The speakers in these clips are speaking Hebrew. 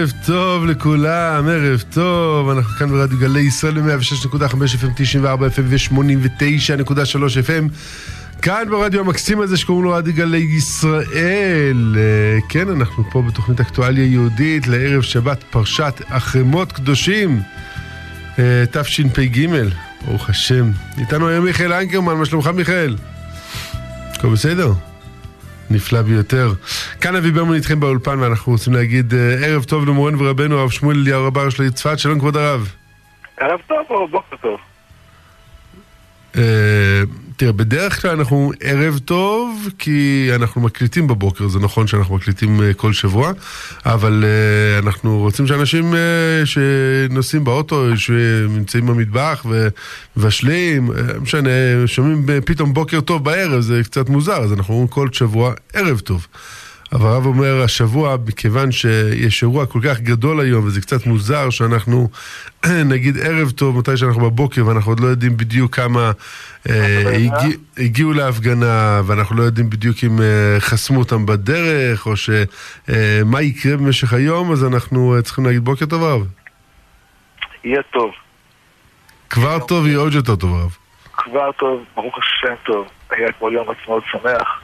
ערב טוב לכולם, ערב טוב, אנחנו כאן ברדיו גלי ישראל ב-106.5 FM, 94 FM ו-89.3 FM. כאן ברדיו המקסים הזה שקוראים לו רדיו גלי ישראל. אה, כן, אנחנו פה בתוכנית אקטואליה יהודית לערב שבת פרשת אחרמות קדושים, אה, תשפ"ג, ברוך השם. איתנו היום מיכאל אנקרמן, מה שלומך מיכאל? הכל בסדר? נפלא ביותר. כאן אבי ברמן איתכם באולפן ואנחנו רוצים להגיד אה, ערב טוב למורנו ורבנו הרב שמואל אליהו רבר של צפת, שלום כבוד הרב. ערב טוב או בוקר טוב? אה, תראה, בדרך כלל אנחנו ערב טוב, כי אנחנו מקליטים בבוקר, זה נכון שאנחנו מקליטים uh, כל שבוע, אבל uh, אנחנו רוצים שאנשים uh, שנוסעים באוטו, שנמצאים במטבח ומבשלים, uh, משנה, שומעים פתאום בוקר טוב בערב, זה קצת מוזר, אז אנחנו אומרים כל שבוע ערב טוב. אבל הרב אומר, השבוע, מכיוון שיש אירוע כל כך גדול היום, וזה קצת מוזר שאנחנו נגיד ערב טוב, מתי שאנחנו בבוקר, ואנחנו עוד לא יודעים בדיוק כמה אה, הגיע, הגיעו להפגנה, ואנחנו לא יודעים בדיוק אם אה, חסמו אותם בדרך, או שמה אה, יקרה במשך היום, אז אנחנו אה, צריכים להגיד בוקר טוב, הרב. יהיה טוב. כבר טוב, יהיה עוד יותר טוב, הרב. כבר טוב, ברוך השם טוב. היה אתמול יום עצמאות שמח.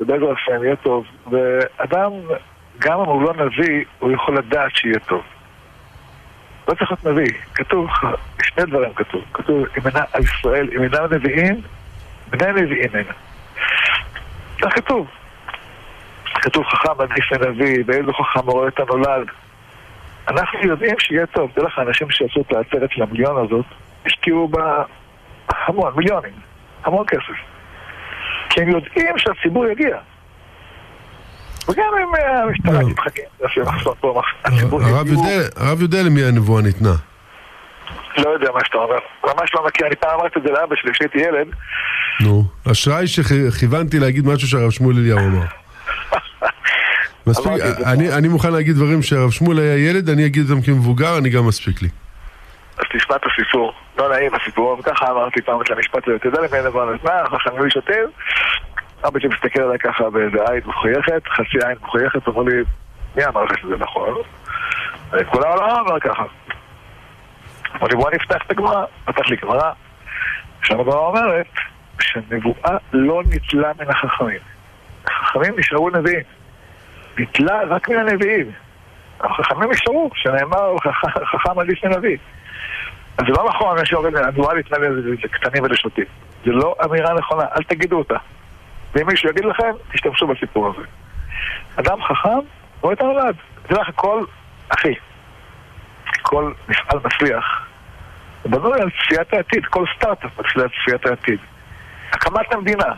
ובעזר השם יהיה טוב. ואדם, גם אם הוא לא נביא, הוא יכול לדעת שיהיה טוב. לא צריך להיות נביא. כתוב, שני דברים כתוב. כתוב, אם אינה, על ישראל, אם אינם נביאים, בני נביאים הנה. זה כתוב. כתוב חכם עדיף לנביא, באיזה חכם רואה את הנולד. אנחנו יודעים שיהיה טוב. תראה לך, אנשים שעשו את העצרת של המיליון הזאת, השקיעו בה המון, מיליונים, המון כסף. כי הם יודעים שהציבור יגיע. וגם אם אה, המשטרה לא. תתחכה, הציבור הרב יודע למי הנבואה ניתנה. לא יודע מה שאתה אומר. ממש לא מכיר, אני פעם אמרתי את זה לאבא שלי כשהייתי ילד. נו, אשראי שכיוונתי להגיד משהו שהרב שמואל אליהו אמר. מספיק, אני מוכן להגיד דברים שהרב שמואל היה ילד, אני אגיד אותם כמבוגר, אני גם מספיק לי. אז תשמע את הסיפור, לא נעים הסיפור, וככה אמרתי פעם את המשפט הזה, אתה יודע למי הנבואה נתנה, חכם לי שוטר, אבא שלי מסתכל עליי ככה באיזה עין מחויכת, חצי עין מחויכת, אומר לי, מי אמר לך שזה נכון? כל העולם אמר ככה. אמר לי, בוא נפתח את הגמרא, פתח לי גמרא. עכשיו הגמרא אומרת שנבואה לא ניטלה מן החכמים. החכמים נשארו נביאים. ניטלה רק מן הנביאים. החכמים נשארו, שנאמר חכם עדיף מנביא. זה לא נכון, מה שאומרים, הנבואה ניתנה לקטנים ולשוטים. זה לא אמירה נכונה, אל תגידו אותה. ואם מישהו יגיד לכם, תשתמשו בסיפור הזה. אדם חכם רואה את הנולד. תדע לך, כל, אחי, כל מפעל מצליח, הוא בנוי על צפיית העתיד, כל סטארט-אפ מתחיל על צפיית העתיד. הקמת המדינה.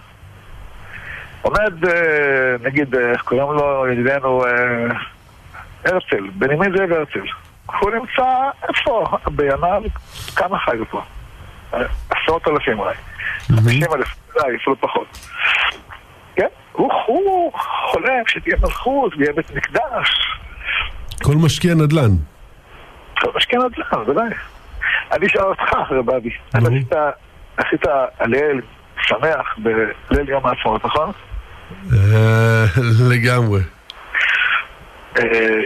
עומד, אה, נגיד, אה, איך קוראים לו, ידידנו, אה, הרצל, בנימין זאב הרצל. הוא נמצא, איפה? בימיו, כמה חיו פה? עשרות אלפים אולי. חמישים אלף, אולי, אפילו פחות. כן, הוא, חולם שתהיה מלכות ויהיה בית מקדש. כל משקיע נדל"ן. כל משקיע נדל"ן, ודאי. אני אשאל אותך, רב אבי, אתה עשית, עשית הלל שמח בליל יום העצמאות, נכון? לגמרי.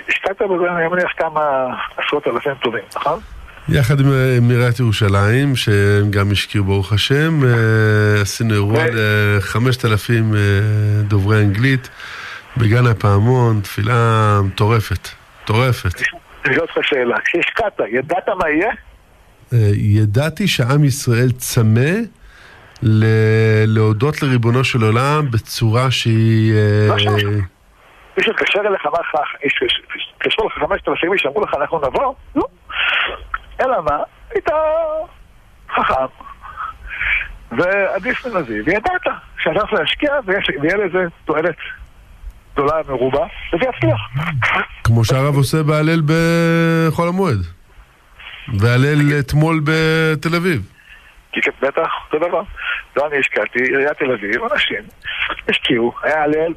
השקעת בזה, אני מניח, כמה עשרות אלפים טובים, נכון? יחד עם עיריית ירושלים, שהם גם השקיעו ברוך השם, עשינו אירוע לחמשת אלפים דוברי אנגלית בגן הפעמון, תפילה מטורפת, מטורפת. אני אשאל אותך שאלה, כשהשקעת, ידעת מה יהיה? ידעתי שעם ישראל צמא להודות לריבונו של עולם בצורה שהיא... לא שמע. מישהו התקשר אליך, אמר לך, התקשרו לך חמשת אלפים איש, אמרו לך אנחנו נבוא? לא. אלא מה? היית חכם ועדיף מנביא, וידעת שאתה צריך להשקיע ויהיה לזה תועלת גדולה מרובה, וזה יצליח. כמו שהרב עושה בהלל בחול המועד. והלל אתמול בתל אביב. בטח, אותו דבר. לא אני השקעתי, עיריית תל אביב, אנשים השקיעו, היה הלל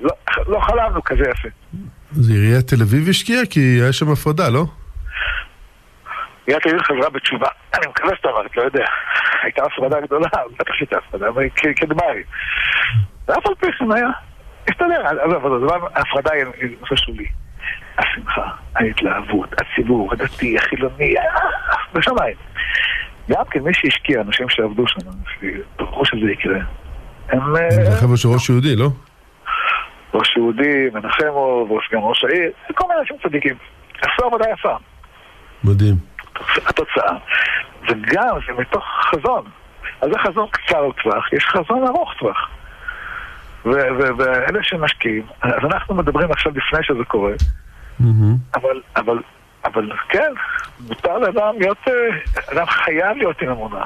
לא, לא חלמנו כזה יפה. זה עיריית תל אביב השקיעה? כי היה שם הפרדה, לא? עיריית תל אביב חזרה בתשובה. אני מקווה שאתה אמרת, לא יודע. הייתה הפרדה גדולה, בטח שהייתה הפרדה, אבל כדמרי. ואף על פי כן היה. הסתדר, עזוב, עזוב, ההפרדה היא נושא שולי. השמחה, ההתלהבות, הציבור, הדתי, החילוני, בשמיים. גם כן מי שהשקיע, אנשים שעבדו שם, ברור שזה יקרה. הם... זה חבר'ה של ראש יהודי, לא? ראש יהודי, מנחמו, וגם ראש העיר, כל מיני אנשים צדיקים. עשו עבודה יפה. מדהים. התוצאה. וגם זה מתוך חזון. אז זה חזון קצר טווח, יש חזון ארוך טווח. ואלה שמשקיעים, אז אנחנו מדברים עכשיו לפני שזה קורה, אבל, אבל, אבל כן, מותר לאדם להיות, אה, אדם חייב להיות עם אמונה.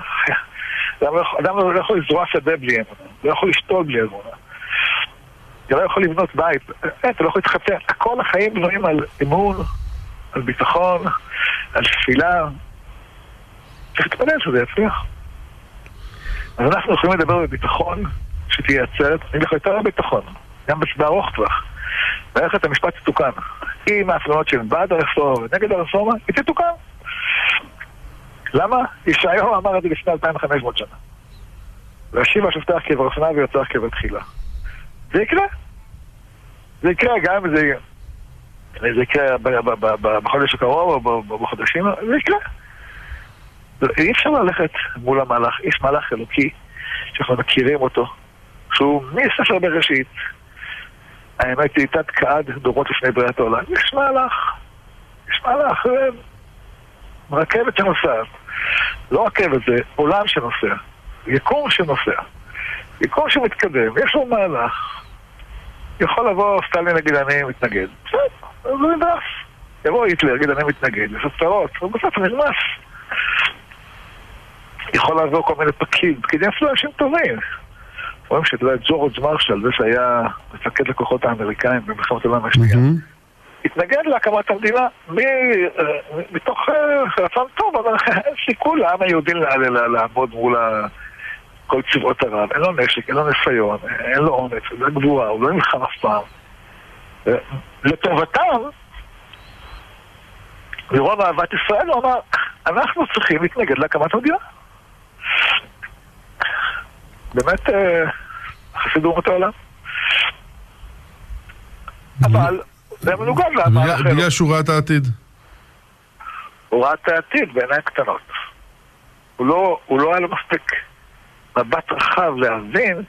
אדם לא, אדם לא יכול לזרוע שדה בלי אמונה, לא יכול לשתול בלי אמונה. אתה לא יכול לבנות בית, אה, אתה לא יכול להתחתן. כל החיים בנויים על אמון, על ביטחון, על תפילה. צריך להתפלל שזה יצליח. אז אנחנו יכולים לדבר בביטחון שתהיה עצרת, אני לך יותר ביטחון, גם בארוך טווח. מערכת המשפט תתוקן. אם ההפגנות של בעד הרפורמה ונגד הרפורמה, היא תתוקן. למה? ישעיהו אמר את זה לפני 2,500 שנה. והשיבה שופטך כברפנה ויוצרך כבתחילה. זה יקרה. זה יקרה גם אם זה... זה יקרה בחודש הקרוב או בחודשים, זה יקרה. אי אפשר ללכת מול המהלך, יש מהלך אלוקי שאנחנו מכירים אותו, שהוא מספר בראשית. האמת היא, תת קעד דורות לפני בריאת העולם. יש מהלך, יש מהלך, אה, רכבת שנוסעת. לא רכבת, זה עולם שנוסע, יקום שנוסע, יקום שמתקדם, יש לו מהלך. יכול לבוא סטלין להגיד אני מתנגד, בסדר, זה נדרס. יבוא היטלר, יגיד אני מתנגד, יש הצהרות, ובסוף נרמס. יכול לעזור כל מיני פקיד, פקידים אפילו אנשים טובים. רואים שאתה יודע, ג'ורג' מרשל, זה שהיה מפקד לכוחות האמריקאים במלחמת העולם השנייה, התנגד להקמת המדינה מתוך אה, רצון טוב, אבל אין סיכוי לעם היהודי לעמוד מול כל צבאות ערב. אין לו נשק, אין לו ניסיון, אין לו אומץ, זה גבורה, הוא לא נלחם אף פעם. לטובתם, מרוב אהבת ישראל הוא אמר, אנחנו צריכים להתנגד להקמת המדינה. באמת אה, חסיד אומות העולם. אבל זה מנוגד למהלך... בגלל שהוא ראה את העתיד. הוא ראה את העתיד בעיניים קטנות. הוא לא, הוא לא היה לו מספיק מבט רחב להבין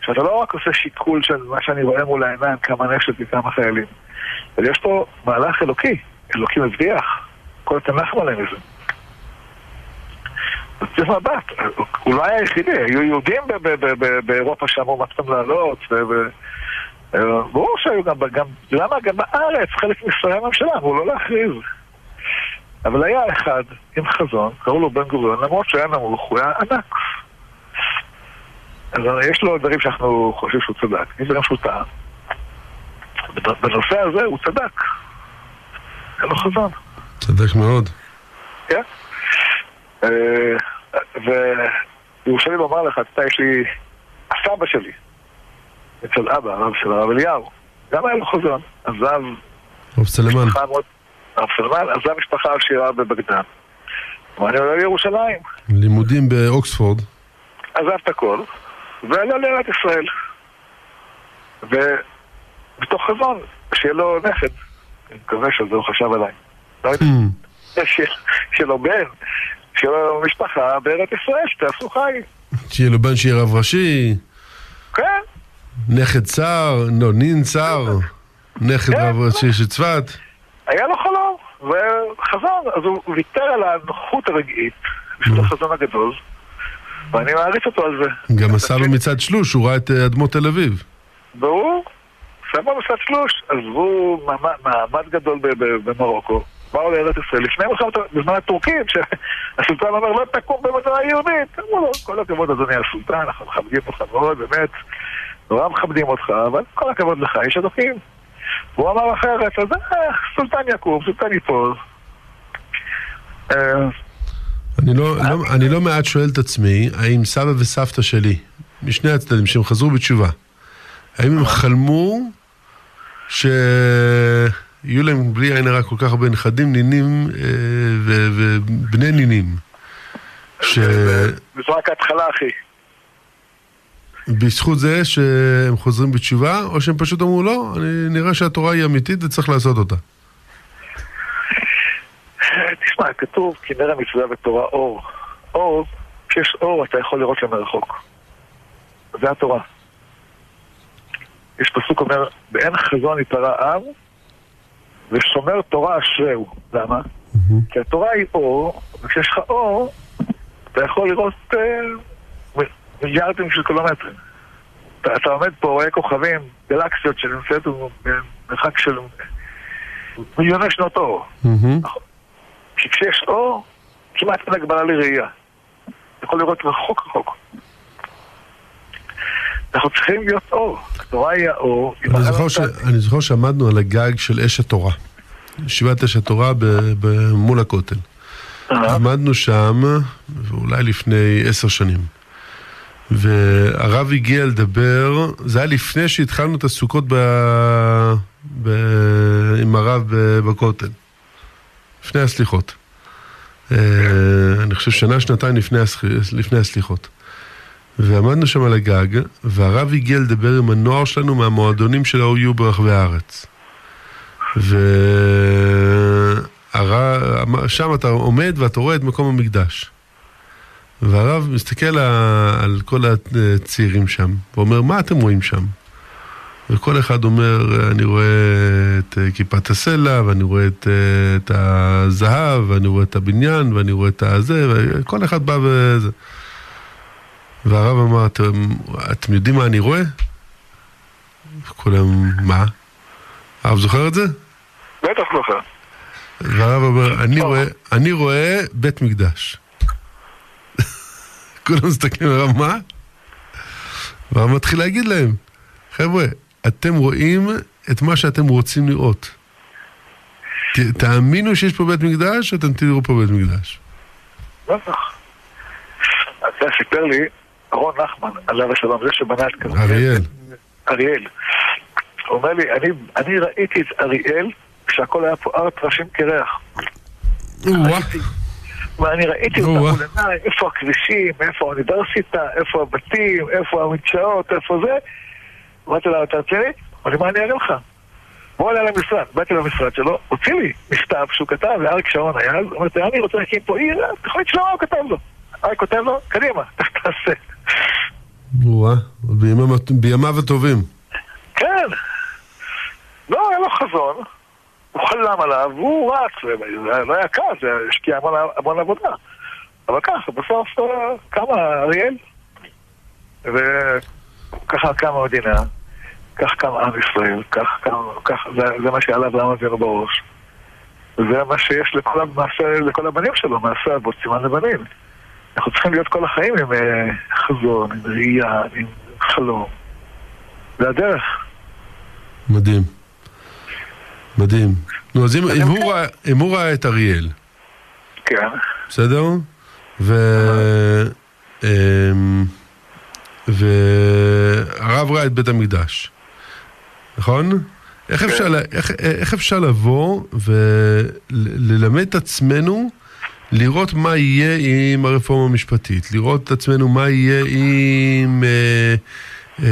שאתה לא רק עושה שיקול של מה שאני רואה מול העיניים, כמה נשק וכמה חיילים. אבל יש פה מהלך אלוקי, אלוקי מבטיח. כל התנ"ך מלא מזה. צריך מבט, הוא לא היה היחידי, היו יהודים באירופה שאמרו מה פתאום לעלות, ברור שהיו גם, גם, למה גם בארץ חלק משרי הממשלה אמרו לא להכריז. אבל היה אחד עם חזון, קראו לו בן גוריון, למרות שהוא היה נמוך, הוא היה ענק. אז יש לו דברים שאנחנו חושבים שהוא צדק, יש דברים שהוא טעה. בנושא הזה הוא צדק. היה לו חזון. צדק מאוד. כן. אה, ויורשה לי לומר לך, אתה יש לי, הסבא שלי, אצל אבא, הרב של הרב אליהו, גם היה לו חזון, עזב... רב סלמן. הרב סלמן עזב משפחה עשירה בבגדן. ואני עולה לירושלים. לימודים באוקספורד. עזב את הכל, ועלה לארץ ישראל. ובתוך חזון, שיהיה לו נכד. אני מקווה שזה הוא חשב עליי. לא יודע. Hmm. שיהיה לו בן, שיהיה לו משפחה בארץ ישראל, שתעשו חי. שיהיה לו בן שיהיה רב ראשי. כן. נכד צר, לא, נין צר, נכד כן, רב ראשי של צפת. היה לו חלום, וחזון, אז הוא ויתר על הנוחות הרגעית, בשביל החזון הגדול, ואני מעריץ אותו על זה. גם עשה לו מצד שלוש, הוא ראה את אה, אדמות תל אביב. ברור, שם מצד שלוש, עזבו מעמד גדול במרוקו, באו לארץ ישראל לפני מלחמת, בזמן הטורקים, שהסולטן אומר לא תקום במדינה יהודית. אמרו לו, כל הכבוד אדוני הסולטן, אנחנו מכבדים אותך מאוד, באמת, נורא מכבדים אותך, אבל כל הכבוד לך, יש אדוקים. והוא אמר אחרת, אז אה, סולטן יקום, סולטן ייפול. אני לא, לא, אני לא מעט שואל את עצמי, האם סבא וסבתא שלי, משני הצדדים, שהם חזרו בתשובה, האם הם חלמו ש... יהיו להם בלי עין הרע כל כך הרבה נכדים, נינים אה, ובני נינים. ש... וזו רק ההתחלה, אחי. בזכות זה שהם חוזרים בתשובה, או שהם פשוט אמרו לא, אני נראה שהתורה היא אמיתית וצריך לעשות אותה. תשמע, כתוב כי נר המצווה בתורה אור. אור, כשיש אור אתה יכול לראות למרחוק. זה התורה. יש פסוק אומר, באין חזון יפרע עם, ושומר תורה אשריהו. למה? כי התורה היא אור, וכשיש לך אור, אתה יכול לראות אה, מיליארדים של קילומטרים. אתה, אתה עומד פה, רואה כוכבים, גלקסיות שנמצאת במרחק של מיליוני שנות אור. נכון. כי כשיש אור, כמעט אין הגבלה לראייה. יכול לראות רחוק רחוק. אנחנו צריכים להיות אור. התורה היא האור. אני זוכר, ש... אני זוכר שעמדנו על הגג של אש התורה. ישיבת אש התורה. מול הכותל. עמדנו שם, אולי לפני עשר שנים. והרב הגיע לדבר, זה היה לפני שהתחלנו את הסוכות ב... ב... עם הרב בכותל. לפני הסליחות. אה, אני חושב שנה, שנתיים לפני, לפני הסליחות. ועמדנו שם על הגג, והרב הגיע לדבר עם הנוער שלנו מהמועדונים של ה-OU ברחבי הארץ. ושם אתה עומד ואתה רואה את מקום המקדש. והרב מסתכל על כל הצעירים שם, ואומר, מה אתם רואים שם? וכל אחד אומר, אני רואה את כיפת הסלע, ואני רואה את, את הזהב, ואני רואה את הבניין, ואני רואה את הזה, וכל אחד בא וזה. והרב אמר, אתם, אתם יודעים מה אני רואה? כולם, מה? הרב זוכר את זה? בטח זוכר. והרב אומר, אני רואה, אני רואה בית מקדש. כולם מסתכלים עליו, מה? והרב מתחיל להגיד להם, חבר'ה, אתם רואים את מה שאתם רוצים לראות. ת, תאמינו שיש פה בית מקדש, או אתם תראו פה בית מקדש. בטח. אתה סיפר לי, אהרון נחמן, עליו השלום, זה שבנה את כרמיאל. אריאל. אריאל. הוא אומר לי, אני, אני ראיתי את אריאל כשהכל היה פה הר טרשים קרח. ואני ראיתי אותם מול עיניי, איפה הכבישים, איפה האוניברסיטה, איפה הבתים, איפה המדשאות, איפה זה. אמרתי לה, אתה רוצה לי? אמרתי, מה אני אראה לך? בוא אליי למשרד. באתי למשרד שלו, הוציא לי מכתב שהוא כתב לאריק שרון היה, אמרתי, אני רוצה להקים פה עיר, תחליט שלמה הוא כתב לו. אריק כותב לו, קדימה, תעשה? וואה, בימיו הטובים. כן. לא, היה לו חזון, הוא חלם עליו, והוא רץ, זה לא היה קל, זה השקיע המון, המון עבודה. אבל ככה, בסוף קמה אריאל, וככה קמה המדינה, כך קם עם ישראל, כך קם, כך, זה, זה מה שעליו לעם אבינו בראש. וזה מה שיש לכל, המעשה, לכל הבנים שלו, מעשה אבות סימן לבנים. אנחנו צריכים להיות כל החיים עם uh, חזון, עם ראייה, עם חלום. זה הדרך. מדהים. מדהים. נו, אז ראה, אם הוא ראה את אריאל, כן. בסדר? ו... והרב ראה את בית המקדש, נכון? איך כן. אפשר, איך, איך אפשר לבוא וללמד את עצמנו לראות מה יהיה עם הרפורמה המשפטית, לראות את עצמנו מה יהיה עם... אה, אה,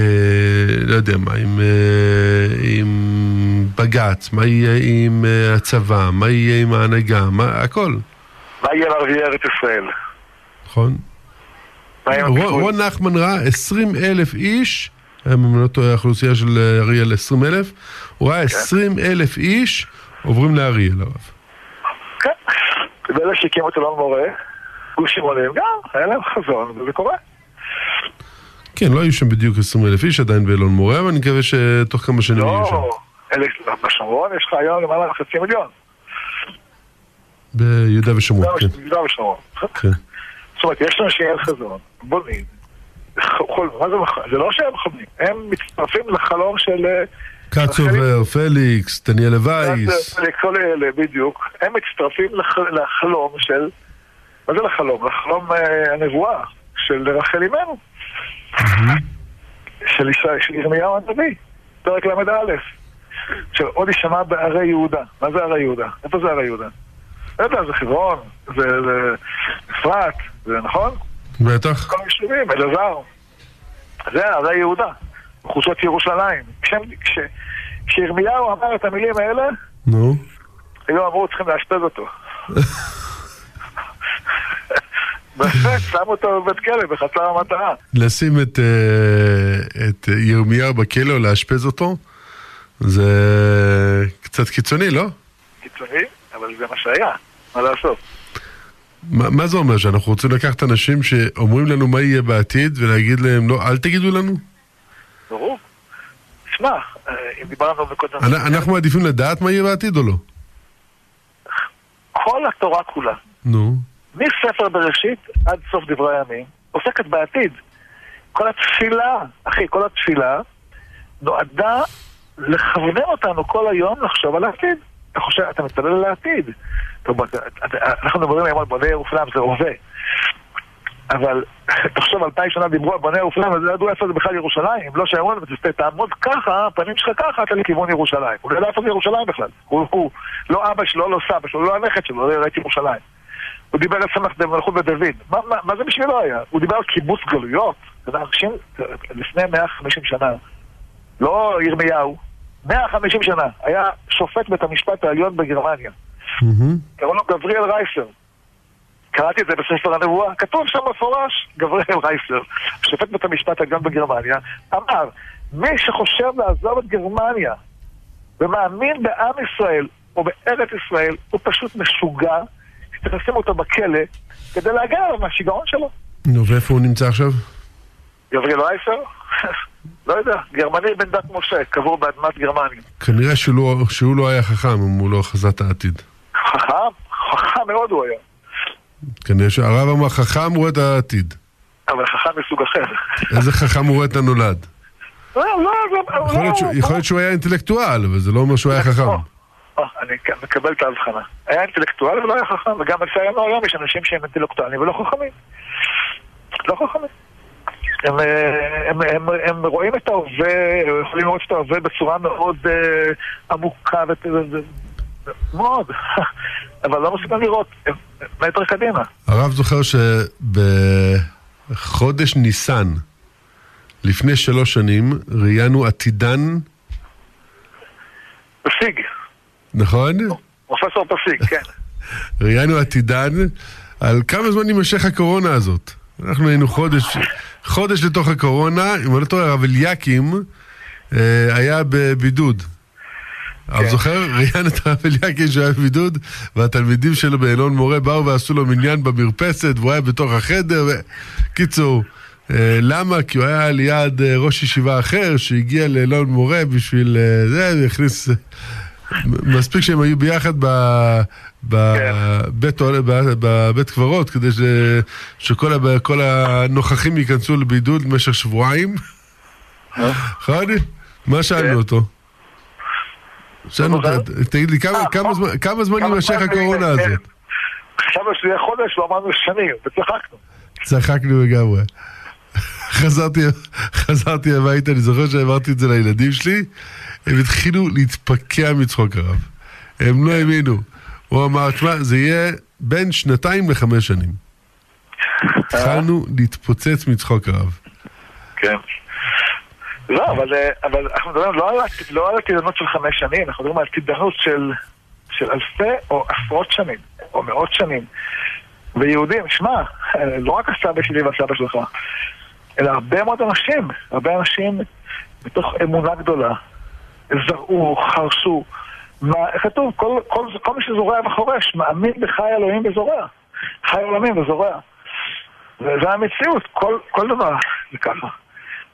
לא יודע מה, עם, אה, עם בג"ץ, מה יהיה עם אה, הצבא, מה יהיה עם ההנהגה, מה, הכל. מה יהיה לערביי ארץ ישראל? נכון. רון, נחמן ראה 20 אלף איש, אם אני לא טועה, האוכלוסייה של אה, אריאל 20 אלף, הוא ראה 20 אלף איש עוברים לאריאל, הרב. כן. ואלה שהקימו את אלון מורה, גוש שמונים גם, היה להם חזון, וזה קורה. כן, לא היו שם בדיוק 20 אלף איש עדיין באלון מורה, אבל אני מקווה שתוך כמה שנים יהיו שם. לא, בשומרון יש לך היום למעלה מחצי מיליון. ביהודה ושומרון, כן. זאת אומרת, יש אנשים עם חזון, בונים. חול- מה זה זה לא שהם חולמים, הם מצטרפים לחלום של... אה, קצובר, פליקס, דניאל וייס. כל אלה, בדיוק. הם מצטרפים לח- לחלום של... מה זה לחלום? לחלום אה, הנבואה של רחל אימנו. של ירמיהו הנביא, פרק ל"א. של עוד יישמע בערי יהודה. מה זה ערי יהודה? איפה זה ערי יהודה? לא יודע, זה חברון, זה זה אפרת, זה נכון? בטח. כל היישובים, אלעזר. זה ערי יהודה, חוצות ירושלים. כשירמיהו אמר את המילים האלה, נו. היו אמרו צריכים לאשפז אותו. באמת, שם אותו בבית כלא בחצר המטרה. לשים את, אה, את ירמיהו בכלא או לאשפז אותו, זה קצת קיצוני, לא? קיצוני, אבל זה מה שהיה, מה לעשות? מה, מה זה אומר? שאנחנו רוצים לקחת אנשים שאומרים לנו מה יהיה בעתיד ולהגיד להם לא, אל תגידו לנו? ברור. תשמע, אה, אם דיברנו בקודם... אנ- אנחנו מעדיפים לדעת מה יהיה בעתיד או לא? כל התורה כולה, נו. מספר בראשית עד סוף דברי הימים, עוסקת בעתיד. כל התפילה, אחי, כל התפילה נועדה לכוונן אותנו כל היום לחשוב על העתיד. אתה חושב, אתה מתפלל על העתיד. אנחנו מדברים היום על בוני ירושלים, זה הווה. אבל תחשוב, אלפיים שנה דיברו על בוני ירושלים, אז לא ידעו איפה זה בכלל ירושלים. לא שאמרו להם, "תסת- תעמוד ככה, הפנים שלך ככה, אתה לכיוון ירושלים. הוא לא ידע איפה זה ירושלים בכלל. הוא, הוא לא אבא שלו, לא סבא שלו, לא הנכד שלו, לא את ירושלים. הוא דיבר על סמך מלכות בית דוד. מה, מה, מה זה בשבילו היה? הוא דיבר על קיבוץ גלויות. יודע, אנשים, לפני 150 שנה, לא ירמיהו, 150 שנה, היה שופט בית המשפט העליון בגרמניה. קראו לו גבריאל רייסר. קראתי את זה בספר הנבואה, כתוב שם מפורש, גבריאל רייסר, שופט בית המשפט העליון בגרמניה, אמר, מי שחושב לעזוב את גרמניה ומאמין בעם ישראל או בארץ ישראל, הוא פשוט משוגע, שצריך לשים אותו בכלא כדי להגן עליו מהשיגעון שלו. נו, ואיפה הוא נמצא עכשיו? גבריאל רייסר? לא יודע, גרמני בן דת משה, קבור באדמת גרמניה. כנראה שהוא לא, שהוא לא היה חכם אם הוא לא חזה את העתיד. חכם? חכם מאוד הוא היה. כנראה שהרב אמר חכם רואה את העתיד. אבל חכם מסוג אחר. איזה חכם הוא רואה את הנולד? לא, לא, לא, יכול להיות שהוא- היה אינטלקטואל, אבל זה לא אומר שהוא היה חכם. אה, אני כ- מקבל את ההבחנה. היה אינטלקטואל ולא היה חכם, וגם לצערנו היום יש אנשים שהם אינטלקטואלים ולא חכמים. לא חכמים. הם, אה, הם, הם, הם רואים את ההווה, הם יכולים לראות את ההווה בצורה מאוד אה, עמוקה ות- מאוד, אבל לא מסוגלים לראות מטר קדימה. הרב זוכר שבחודש ניסן, לפני שלוש שנים, ראיינו עתידן, פסיג, נכון? פרופסור פסיג, כן. ראיינו עתידן על כמה זמן יימשך הקורונה הזאת. אנחנו היינו חודש, חודש לתוך הקורונה, אם אני לא טועה, הרב אליקים אה, היה בבידוד. אבל כן. זוכר, ראיין את הרב אליקים שהיה בבידוד, והתלמידים שלו באלון מורה באו ועשו לו מניין במרפסת, והוא היה בתוך החדר. קיצור, אה, למה? כי הוא היה ליד אה, ראש ישיבה אחר שהגיע לאלון מורה בשביל זה, והכניס... מספיק שהם היו ביחד ב... בבית, קברות, כדי שכל הנוכחים ייכנסו לבידוד במשך שבועיים. נכון? מה שאלנו כן. אותו? שאלנו, תגיד לי, כמה- אה? זמן- כמה זמן כמה יימשך הקורונה הזאת? חשבנו שזה יהיה חודש, לא אמרנו שנים, וצחקנו. צחקנו לגמרי. חזרתי, חזרתי הביתה, אני זוכר שהעברתי את זה לילדים שלי, הם התחילו להתפקע מצחוק הרב. הם לא האמינו. הוא אמר, תשמע, זה יהיה בין שנתיים לחמש שנים. התחלנו להתפוצץ מצחוק הרב. כן. לא, אבל, אה, אבל אנחנו מדברים לא על, לא על של חמש שנים, אנחנו מדברים על עתידנות של, של אלפי או עשרות שנים, או מאות שנים. ויהודים, שמע, אה, לא רק הסבא שלי והסבא שלך, אלא הרבה מאוד אנשים, הרבה אנשים מתוך אמונה גדולה, זרעו, חרשו. מה, כתוב, כל, כל, כל מי שזורע וחורש, מאמין בחי אלוהים וזורע. חי עולמים וזורע. וזה המציאות, כל, כל דבר זה ככה.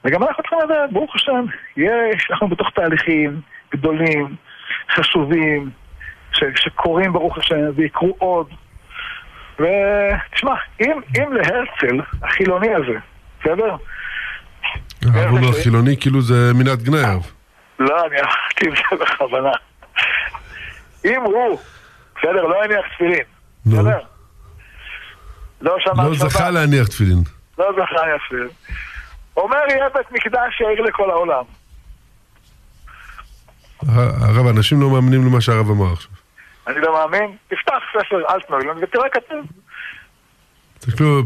וגם אנחנו צריכים לדעת, ברוך השם, יש, אנחנו בתוך תהליכים גדולים, חשובים, ש, שקורים ברוך השם, ויקרו עוד. ותשמע, אם, אם להרצל, החילוני הזה, בסדר? הרב אומר חילוני כאילו זה מילת גנאי הרב. לא, אני אמרתי את זה בכוונה. אם הוא, בסדר, לא הניח תפילין. בסדר? לא שמע לא זכה להניח תפילין. לא זכה להניח תפילין. אומר יהיה בית מקדש שיעיר לכל העולם. הרב, אנשים לא מאמינים למה שהרב אמר עכשיו. אני לא מאמין, תפתח ספר אלטנוילון ותראה כתוב. תסתכלו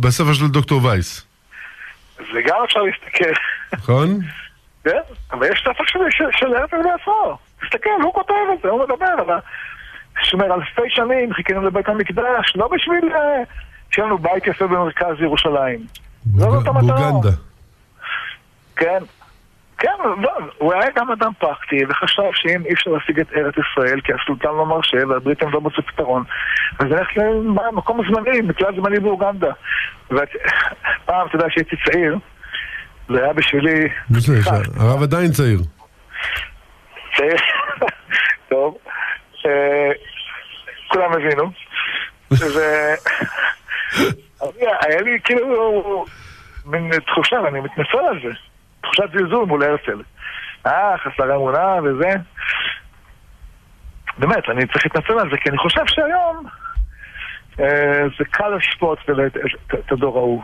בספר של דוקטור וייס, זה גם אפשר להסתכל, נכון? כן? אבל יש ספר של, של, של הרצל בעצמו. תסתכל, הוא כותב את זה, הוא מדבר על, שומר אלפי שנים, חיכינו לבית המקדש, לא בשביל אה, שיהיה לנו בית יפה במרכז ירושלים. לא זאת המטרה. בוגנדה. כן, כן, לא, הוא היה גם אדם פרקטי, וחשב שאם אי אפשר להשיג את ארץ ישראל, כי הסולטן לא מרשה והבריטים לא מוצאים פתרון, אז נלך למקום זמני, מקלט זמני באוגנדה. ופעם, אתה יודע, כשהייתי צעיר, זה היה בשבילי... בסדר, הרב עדיין צעיר. צעיר, טוב. אה, כולם הבינו. היה לי כאילו מין תחושה, ואני מתנצל על זה. תחושת זלזול מול הרצל. אה, חסר אמונה וזה. באמת, אני צריך להתנצל על זה, כי אני חושב שהיום אה, זה קל לשפוט את הדור ההוא.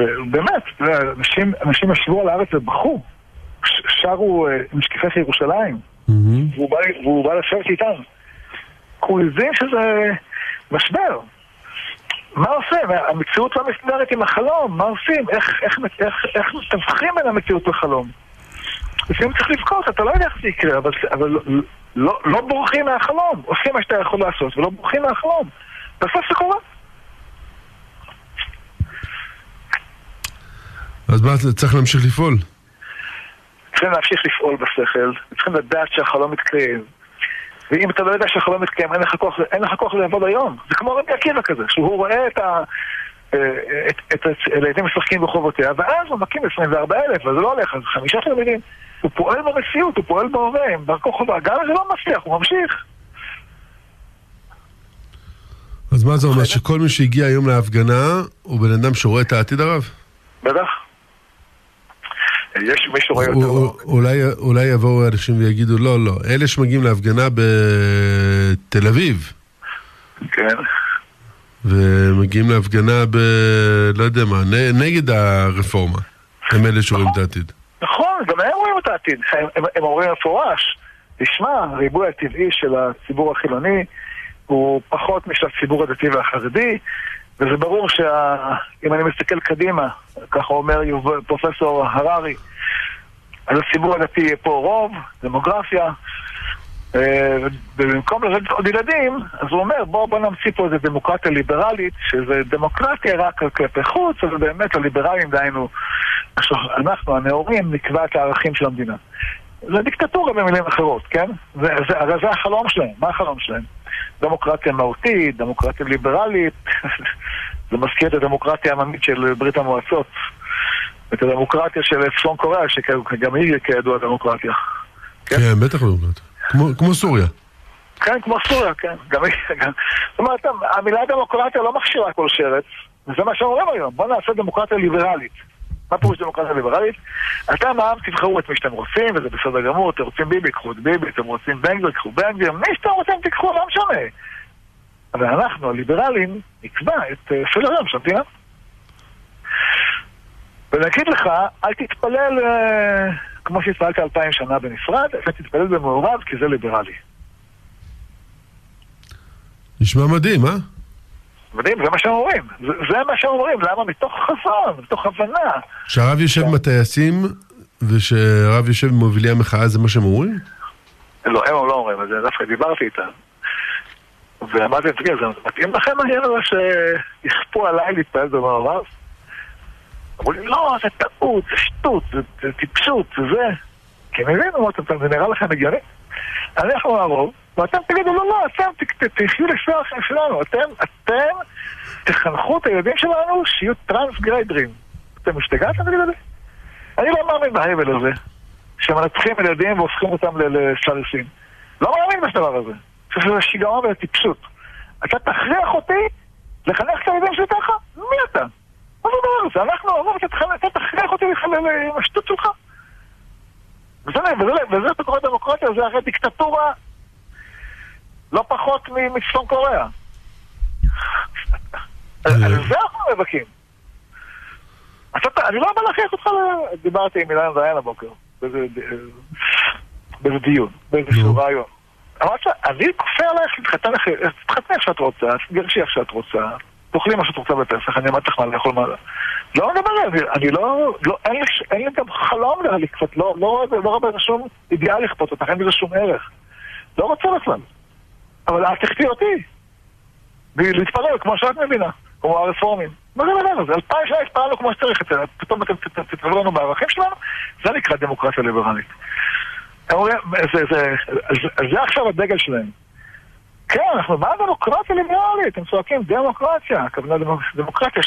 אה, ובאמת, אנשים, אנשים ישבו על הארץ ובכו, שרו אה, משכחך ירושלים, והוא בא, והוא בא לשבת איתם. הוא הבין שזה משבר. מה עושים? המציאות לא מסתדרת עם החלום, מה עושים? איך, איך, איך, איך מתווכים בין המציאות לחלום? לפעמים צריך לבכות, אתה לא יודע איך זה יקרה, אבל, אבל לא, לא, לא בורחים מהחלום. עושים מה שאתה יכול לעשות, ולא בורחים מהחלום. בסוף זה קורה. אז מה, צריך להמשיך לפעול? צריכים להמשיך לפעול בשכל, צריכים לדעת שהחלום מתקיים. ואם אתה לא יודע שהחלום מתקיים, אין לך כוח, אין לך כוח לעבוד היום. זה כמו רבי עקיבא כזה, שהוא רואה את ה... אה, את, את, את הילדים משחקים בחובותיה, ואז הוא מקים 24 אלף, וזה לא הולך, אז חמישה תלמידים. הוא פועל במציאות, הוא פועל בהווה, עם דרכו חובה. גם אם זה לא מצליח, הוא ממשיך. אז מה זה אומר, שכל מי שהגיע היום להפגנה הוא בן אדם שרואה את העתיד הרב? בטח. יש מי שרואה יותר... אולי, אולי יבואו אנשים ויגידו, לא, לא, אלה שמגיעים להפגנה בתל אביב. כן. ומגיעים להפגנה ב... לא יודע מה, נגד הרפורמה. הם אלה שרואים את העתיד. נכון, גם הם רואים את העתיד. הם, הם, הם אומרים מפורש. תשמע, הריבוי הטבעי של הציבור החילוני הוא פחות משל הציבור הדתי והחרדי. וזה ברור שאם אני מסתכל קדימה, ככה אומר פרופסור הררי, אז הציבור הדתי יהיה פה רוב, דמוגרפיה, אה, ובמקום לזה עוד ילדים, אז הוא אומר בואו בוא נמציא פה איזה דמוקרטיה ליברלית, שזה דמוקרטיה רק כלפי חוץ, אבל באמת הליברלים, דהיינו, אנחנו הנאורים נקבע את הערכים של המדינה. זה דיקטטורה במילים אחרות, כן? זה, זה, הרי זה החלום שלהם, מה החלום שלהם? דמוקרטיה מהותית, דמוקרטיה ליברלית, זה מזכיר את הדמוקרטיה העממית של ברית המועצות, את הדמוקרטיה של צפון קוריאה, שגם היא כידוע דמוקרטיה. כן, כן בטח דמוקרטיה. כמו, כמו סוריה. כן, כמו סוריה, כן. גם... זאת אומרת, המילה דמוקרטיה לא מכשירה כל שרץ, וזה מה שאומרים היום, בוא נעשה דמוקרטיה ליברלית. מה פירוש דמוקרטיה ליברלית? אתם העם תבחרו את מי שאתם רוצים, וזה בסדר גמור, אתם רוצים ביבי, קחו את ביבי, אתם רוצים בן גביר, קחו בן גביר, מי שאתם רוצים תיקחו, לא משנה. אבל אנחנו, הליברלים, נקבע את אה, סדר היום של המדינה. ונגיד לך, אל תתפלל אה, כמו שהתפללת אלפיים שנה בנפרד, אלא תתפלל במעורב, כי זה ליברלי. נשמע מדהים, אה? מדהים, זה מה שהם אומרים. זה, זה מה שהם אומרים, למה? מתוך חזון, מתוך הבנה. שהרב יושב עם הטייסים, ושהרב יושב עם מובילי המחאה, זה מה שהם אומרים? לא, הם לא אומרים את זה, דווקא דיברתי איתם. ואמרתי להם, תגיד, זה מתאים לכם העניין הזה שיכפו עליי להתפעל במערב? אמרו לי, לא, זה טעות, זה שטות, זה טיפשות, זה זה. כי הם הבינו, זה נראה לכם הגיוני? אנחנו הרוב, ואתם תגידו, לא, לא, אתם תחיו לפי הערכים שלנו, אתם, אתם תחנכו את הילדים שלנו שיהיו טרנסגריידרים. אתם השתגעתם בגלל זה? אני לא מאמין בהבל הזה, שמנצחים ילדים והופכים אותם לסלסים. לא מאמין בדבר הזה. אני חושב שזה שיגעון וטיפשות. אתה תכריח אותי לחנך את הילדים שלי ככה? מי אתה? מה זה הדבר הזה? אנחנו, אתה תכריח אותי עם השטות שלך? וזה, וזה, וזה קורא דמוקרטיה, זה הרי דיקטטורה לא פחות מצפון קוריאה. על זה אנחנו נאבקים. אני לא בא להכריח אותך, דיברתי עם אילן זיין הבוקר, באיזה דיון, באיזשהו רעיון. אמרת, אני כופה עלייך להתחתן איך שאת רוצה, תגרשי איך שאת רוצה, תאכלי מה שאת רוצה בפסח, אני אמרתי לך מה לאכול מה... לא מדבר, אני, אני לא, לא, אין לי, אין לי גם חלום לקפוץ, לא, לא, לא רואה בזה שום אידיאל לכפות אותך, אין בזה שום ערך. לא רוצה בכלל. אבל אל תחטיא אותי. להתפלל כמו שאת מבינה, כמו הרפורמים. מה זה הדבר הזה? אלפיים שנה התפעלנו כמו שצריך את זה, פתאום אתם תתפללו לנו בערכים שלנו? זה נקרא דמוקרטיה ליברלית. זה עכשיו הדגל שלהם. כן, אנחנו, מה דמוקרטיה ליברלית? הם צועקים דמוקרטיה, הכוונה דמוקרטיה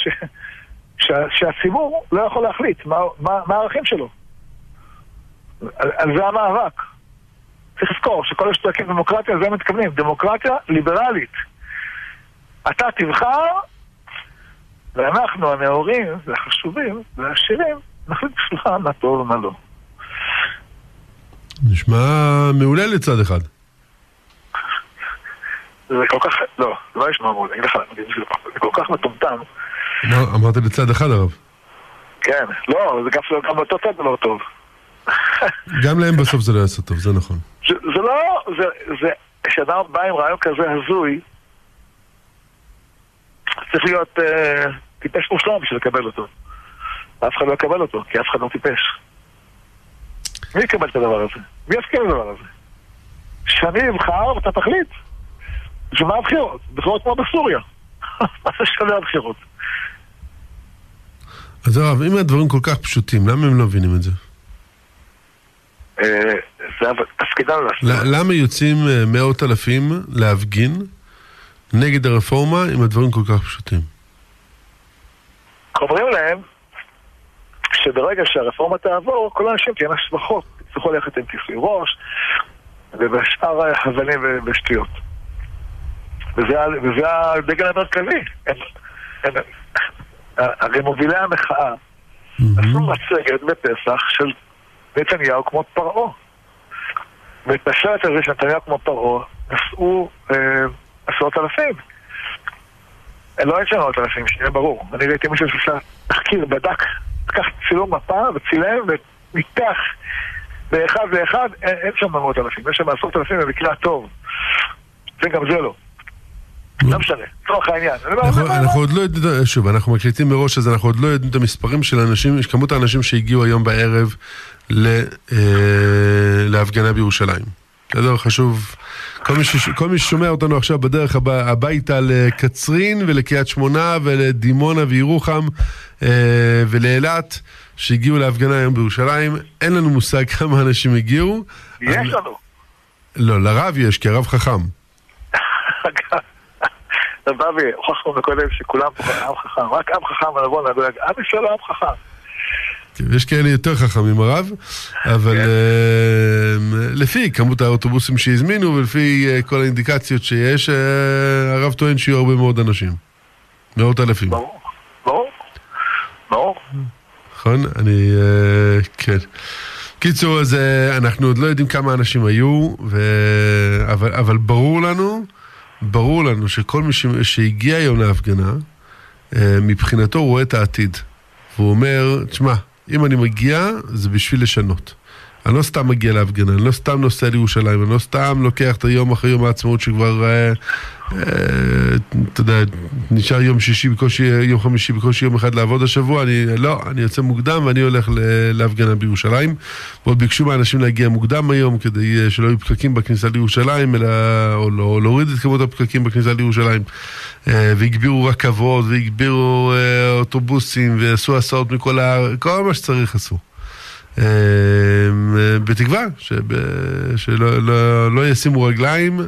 שהציבור לא יכול להחליט מה, הערכים שלו. על זה המאבק. צריך לזכור שכל שצועקים דמוקרטיה, זה הם מתכוונים, דמוקרטיה ליברלית. אתה תבחר, ואנחנו הנאורים, והחשובים, והעשירים, נחליט בשבילך מה טוב ומה לא. נשמע מעולה לצד אחד. זה כל כך, לא, זה לא נשמע מעולה, אני אגיד לך, זה כל כך מטומטם. אמרת לצד אחד הרב. כן, לא, זה גם באותו צד זה לא טוב. גם להם בסוף זה לא יעשה טוב, זה נכון. זה לא, זה, כשאדם בא עם רעיון כזה הזוי, צריך להיות אה, טיפש מושלם בשביל לקבל אותו. אף אחד לא יקבל אותו, כי אף אחד לא טיפש. מי יקבל את הדבר הזה? מי יסכים לדבר הזה? שאני אבחר ואתה תחליט. בשביל מה הבחירות? בחירות כמו בסוריה. מה זה שווה הבחירות? אז הרב, אם הדברים כל כך פשוטים, למה הם לא מבינים את זה? אה, זה לעשות. למה יוצאים אה, מאות אלפים להפגין נגד הרפורמה אם הדברים כל כך פשוטים? אומרים להם שברגע שהרפורמה תעבור, כל האנשים תהיינה שבחות, יצטרכו ללכת עם כיסוי ראש ובשאר הבלים ושטויות. וזה, וזה הדגל המרכזי. הרי מובילי המחאה עשו מצגת בפסח של נתניהו כמו פרעה. ואת הסרט הזה של נתניהו כמו פרעה נסעו אה, עשרות אלפים. לא אין שם עשרות אלפים, שיהיה ברור. אני ראיתי מישהו שעשה תחקיר, בדק, לקח צילום מפה וצילם וניתח באחד ואחד, אין, אין שם מאות אלפים, יש שם עשרות אלפים במקרה הטוב. וגם זה לא. לא משנה, לצורך העניין. אנחנו עוד לא יודעים, שוב, אנחנו מקליטים מראש, אז אנחנו עוד לא יודעים את המספרים של האנשים, כמות האנשים שהגיעו היום בערב אה, להפגנה בירושלים. בסדר? חשוב. כל מי, ששומע אותנו עכשיו בדרך הביתה לקצרין ולקריית שמונה ולדימונה וירוחם אה, ולאילת, שהגיעו להפגנה היום בירושלים, אין לנו מושג כמה אנשים הגיעו. יש לנו. לא, לרב יש, כי הרב חכם. רבי, הוכחנו מקודם שכולם פה עם חכם, רק עם חכם ונבוא נדאג, עם ישראל לא עם חכם. כן, יש כאלה יותר חכמים הרב, אבל כן. uh, לפי כמות האוטובוסים שהזמינו ולפי uh, כל האינדיקציות שיש, uh, הרב טוען שיהיו הרבה מאוד אנשים. מאות אלפים. ברור, ברור, ברור. נכון? אני, uh, כן. קיצור, אז uh, אנחנו עוד לא יודעים כמה אנשים היו, ו... אבל, אבל ברור לנו ברור לנו שכל מי שהגיע היום להפגנה, אה, מבחינתו הוא רואה את העתיד. והוא אומר, תשמע, אם אני מגיע, זה בשביל לשנות. אני לא סתם מגיע להפגנה, אני לא סתם נוסע לירושלים, אני לא סתם לוקח את היום אחרי יום העצמאות שכבר, אה, אה, אתה יודע, נשאר יום שישי בקושי, יום חמישי בקושי יום אחד לעבוד השבוע, אני לא, אני יוצא מוקדם ואני הולך להפגנה בירושלים. ועוד ביקשו מהאנשים להגיע מוקדם היום כדי אה, שלא יהיו פקקים בכניסה לירושלים, אלא, או לא, להוריד את כמות הפקקים בכניסה לירושלים. והגבירו רכבות, והגבירו אוטובוסים, ועשו הסעות מכל הארץ, כל מה שצריך עשו. אמ, בתקווה שב, שלא לא, לא ישימו רגליים,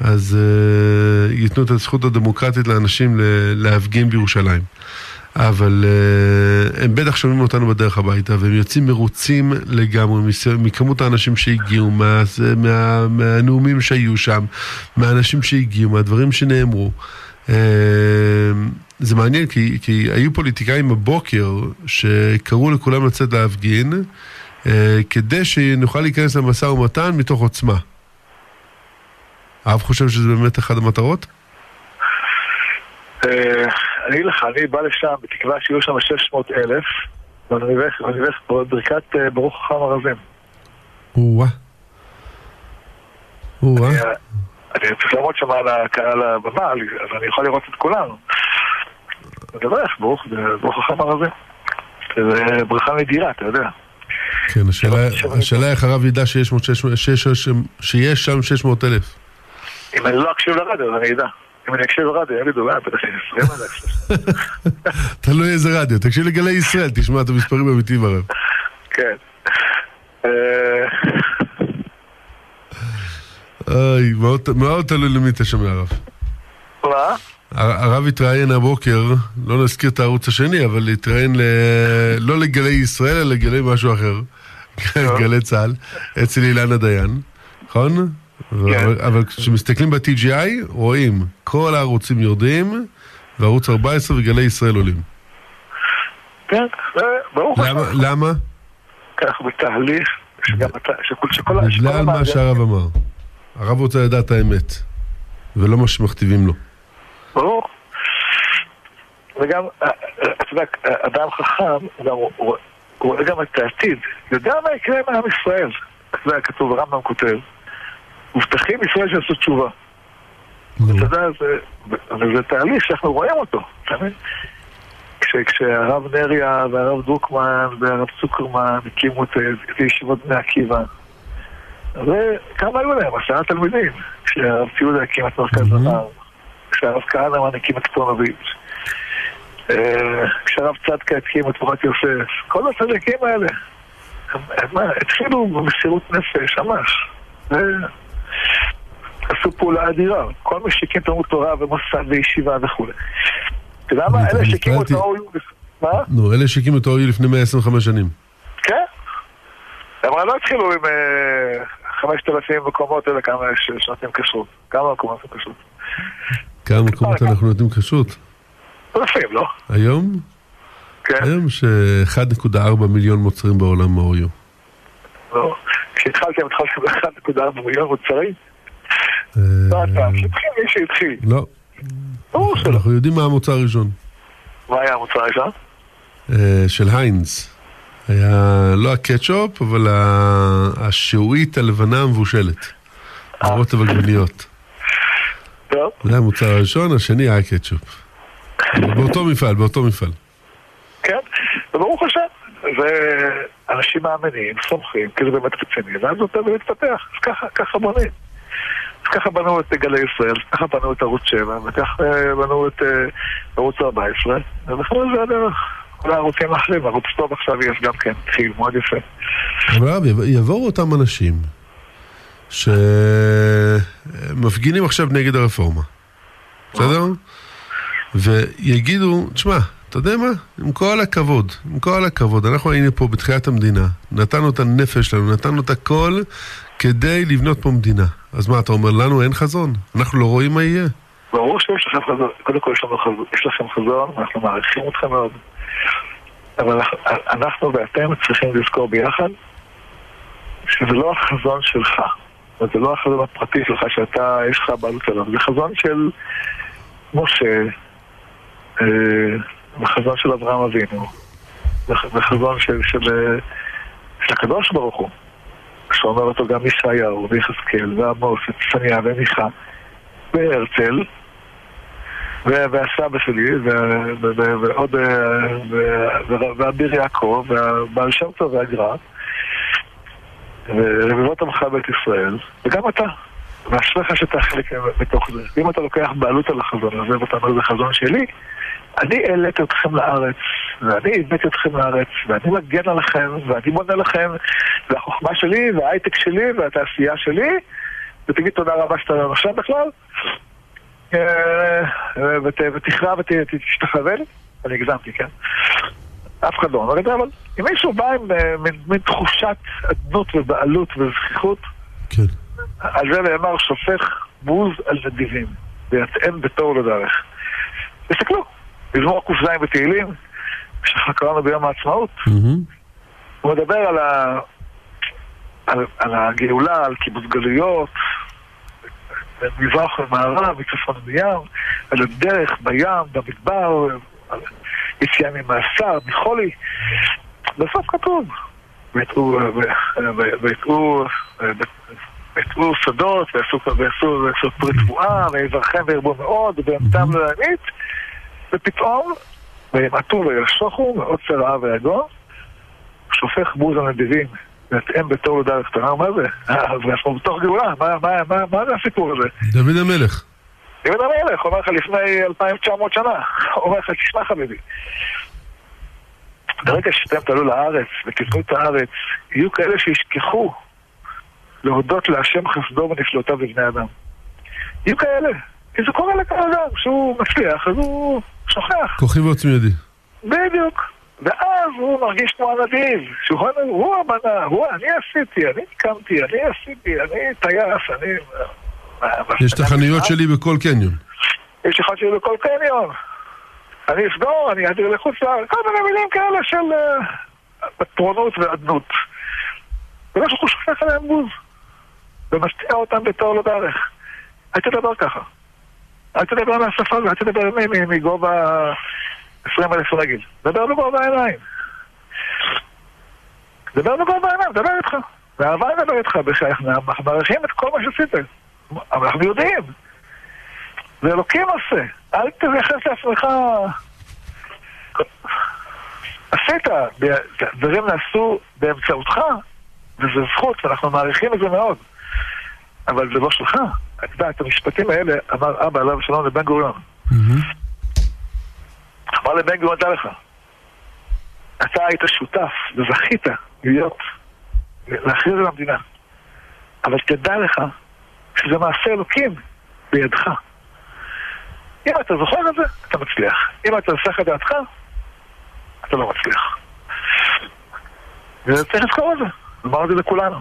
אז uh, ייתנו את הזכות הדמוקרטית לאנשים להפגין בירושלים. אבל uh, הם בטח שומעים אותנו בדרך הביתה, והם יוצאים מרוצים לגמרי מכמות האנשים שהגיעו, מה, מה, מהנאומים שהיו שם, מהאנשים שהגיעו, מהדברים שנאמרו. Uh, זה מעניין, כי, כי היו פוליטיקאים בבוקר שקראו לכולם לצאת להפגין, אה, כדי שנוכל להיכנס למשא ומתן מתוך עוצמה. האב חושב שזה באמת אחת המטרות? אה, אני אגיד לך, אני בא לשם בתקווה שיהיו שם 600 אלף, ואני פה ברכת אה, ברוך חכם הרזים. או-אה. או-אה. אני צריך לעמוד שם על הבמה, אז אני יכול לראות את כולם. לברך, ברוך, ברוך החמר הזה. זה ברכה נדירה, אתה יודע. כן, השאלה איך הרב ידע שיש שם 600 אלף. אם אני לא אקשיב לרדיו, אז אני אדע. אם אני אקשיב לרדיו, יגידו, אה, בטח יש 20 אלף. תלוי איזה רדיו, תקשיב לגלי ישראל, תשמע את המספרים האמיתיים הרב. כן. אוי, מאוד תלוי למי אתה שומע הרב. מה? הרב התראיין הבוקר, לא נזכיר את הערוץ השני, אבל התראיין ל... לא לגלי ישראל, אלא לגלי משהו אחר. גלי צה"ל, אצל אילנה דיין, נכון? כן. אבל כשמסתכלים ב-TGI, רואים, כל הערוצים יורדים, וערוץ 14 וגלי ישראל עולים. כן, ברור. למה? כי אנחנו בתהליך שכל... בגלל מה שהרב אמר. הרב רוצה לדעת האמת, ולא מה שמכתיבים לו. ברור. וגם, אה, אה, אתה יודע, אדם חכם, הוא רואה גם את העתיד. יודע מה יקרה עם עם ישראל. אתה יודע, כתוב, הרמב"ם כותב, מובטחים ישראל שיעשו תשובה. אתה יודע, זה תהליך שאנחנו רואים אותו, אתה מבין? כשהרב נריה והרב דרוקמן והרב צוקרמן הקימו את ישיבות בני עקיבא, וכמה היו להם? עשרה תלמידים. כשהרב ציודה הקים את מרכז זמר, כשהרב כהנמן הקים את פונוביץ', אה, כשהרב צדקה הקים את תורת יוסף, כל הצדיקים האלה, הם התחילו במסירות נפש, ממש. עשו פעולה אדירה. כל מי שהקים תלמוד תורה ומוסד וישיבה וכולי. אתה יודע מה? אלה שהקימו את האור... מה? נו, אלה שהקימו את האור לפני 125 שנים. כן. הם לא התחילו עם אה, חמשת אלפים מקומות, אלא כמה יש שנותנים כשרות. כמה מקומות נותנים כשרות? כמה מקומות אנחנו נותנים כשרות? אלפים, לא? היום? כן. היום ש-1.4 מיליון מוצרים בעולם מה היו. לא. כשהתחלתי, התחלתי ב-1.4 מיליון מוצרים? אה, לא אתה, כשהתחיל מי שהתחיל. לא. אנחנו יודעים מה המוצר הראשון. מה היה המוצר הראשון? אה, של היינס. היה לא הקטשופ, אבל השעועית הלבנה המבושלת. הרוטב עגבניות. טוב. זה המוצר הראשון, השני היה קטשופ. באותו מפעל, באותו מפעל. כן, וברוך השם. ואנשים מאמינים, סומכים, כי זה באמת רציני, ואז זה מתפתח. אז ככה, ככה בונים. אז ככה בנו את גלי ישראל, ככה בנו את ערוץ 7, וככה בנו את ערוץ 14, ובכלל זה הדרך. כל הערוצים האחרים, ערוץ טוב עכשיו יש גם כן, התחיל מאוד יפה. אבל יבואו אותם אנשים שמפגינים עכשיו נגד הרפורמה, בסדר? ויגידו, תשמע, אתה יודע מה? עם כל הכבוד, עם כל הכבוד, אנחנו היינו פה בתחילת המדינה, נתנו את הנפש שלנו, נתנו את הכל כדי לבנות פה מדינה. אז מה, אתה אומר, לנו אין חזון? אנחנו לא רואים מה יהיה? ברור שיש לכם חזון, קודם כל יש, לכם חזון, אנחנו מעריכים אתכם מאוד. אבל אנחנו ואתם צריכים לזכור ביחד שזה לא החזון שלך, זה לא החזון הפרטי שלך שאתה, יש לך בעלות עליו, זה חזון של משה, אה, וחזון של אברהם אבינו, וחזון של, של, של הקדוש ברוך הוא, שאומר אותו גם ישעיהו ויחזקאל ועמוס וצפניה ומיכה והרצל והסבא שלי ועוד ואביר יעקב והבעל שם טוב והגר"א ורבבות עמך בית ישראל וגם אתה ואשריך שאתה חלק מתוך זה. אם אתה לוקח בעלות על החזון הזה ואתה אומר זה חזון שלי אני העליתי אתכם לארץ, ואני הבאתי אתכם לארץ, ואני מגן עליכם, ואני בונה לכם, והחוכמה שלי, וההייטק שלי, והתעשייה שלי, ותגיד תודה רבה שאתה עכשיו בכלל, אה, ותכרע ותשתחווה לי, אני הגזמתי, כן? אף אחד לא אומר את זה, אבל אם מישהו בא עם אה, מין תחושת אדנות ובעלות וזכיחות, כן. על זה נאמר שופך בוז על נדיבים, ויתאם בתור לדרך. תסתכלו. מזמור ק"ז בתהילים, שאנחנו קראנו ביום העצמאות, הוא מדבר על, ה... על, על הגאולה, על קיבוץ גלויות, מזרח ומערב, מצפון ומים, על הדרך בים, במדבר, על יציאה ממאסר, מחולי. בסוף כתוב, ויתרו שדות, ועשו פרי תבואה, ויברכם וירבו מאוד, ובאמתם לא ימית. ופתאום, וימעטו וישוחו, מעוצר רעה ויגון, שופך בוז הנדיבים, ואתם בתור דרך קטנה, מה זה? אנחנו בתוך גאולה, מה, מה, מה, מה זה הסיפור הזה? דוד המלך. דוד המלך, אומר לך לפני 2,900 שנה, אומר לך, תשמע חביבי. ברגע שאתם תעלו לארץ ותבנו את הארץ, יהיו כאלה שישכחו להודות להשם חסדו ונפלאותיו בבני אדם. יהיו כאלה. כי זה קורה לכל אדם, שהוא מצליח, אז הוא שוכח. כוחי ועוצם ידי. בדיוק. ואז הוא מרגיש כמו הנדיב, שהוא אומר, הוא המנה, הוא, אני עשיתי, אני הקמתי, אני עשיתי, אני טייס, אני... יש את החנויות שלי בכל קניון. יש אחד שלי בכל קניון. אני אסגור, אני אעביר לחוץ לארץ, כל מיני מילים כאלה של אה, פטרונות ואדנות. ומשהו הוא שופך עליהם בוז. ומשפיע אותם בתור לא דרך. אל תדבר ככה. אל תדבר מהשפה אל תדבר מגובה 20 אלף רגל. דבר בגובה העיניים. דבר בגובה העיניים, דבר איתך. ואהבה נדבר איתך, אנחנו מעריכים את כל מה שעשיתם. אבל אנחנו יודעים. זה אלוקים עושה. אל תייחס לעצמך... עשית, דברים נעשו באמצעותך, וזו זכות, ואנחנו מעריכים את זה מאוד. אבל זה לא שלך. את המשפטים האלה אמר אבא עליו שלום לבן גוריון. אמר לבן גוריון, דע לך, אתה היית שותף וזכית להיות, להכריז על המדינה. אבל תדע לך שזה מעשה אלוקים בידך. אם אתה זוכר את זה, אתה מצליח. אם אתה עושה לך דעתך, אתה לא מצליח. וצריך לזכור את זה, אמר את זה לכולנו.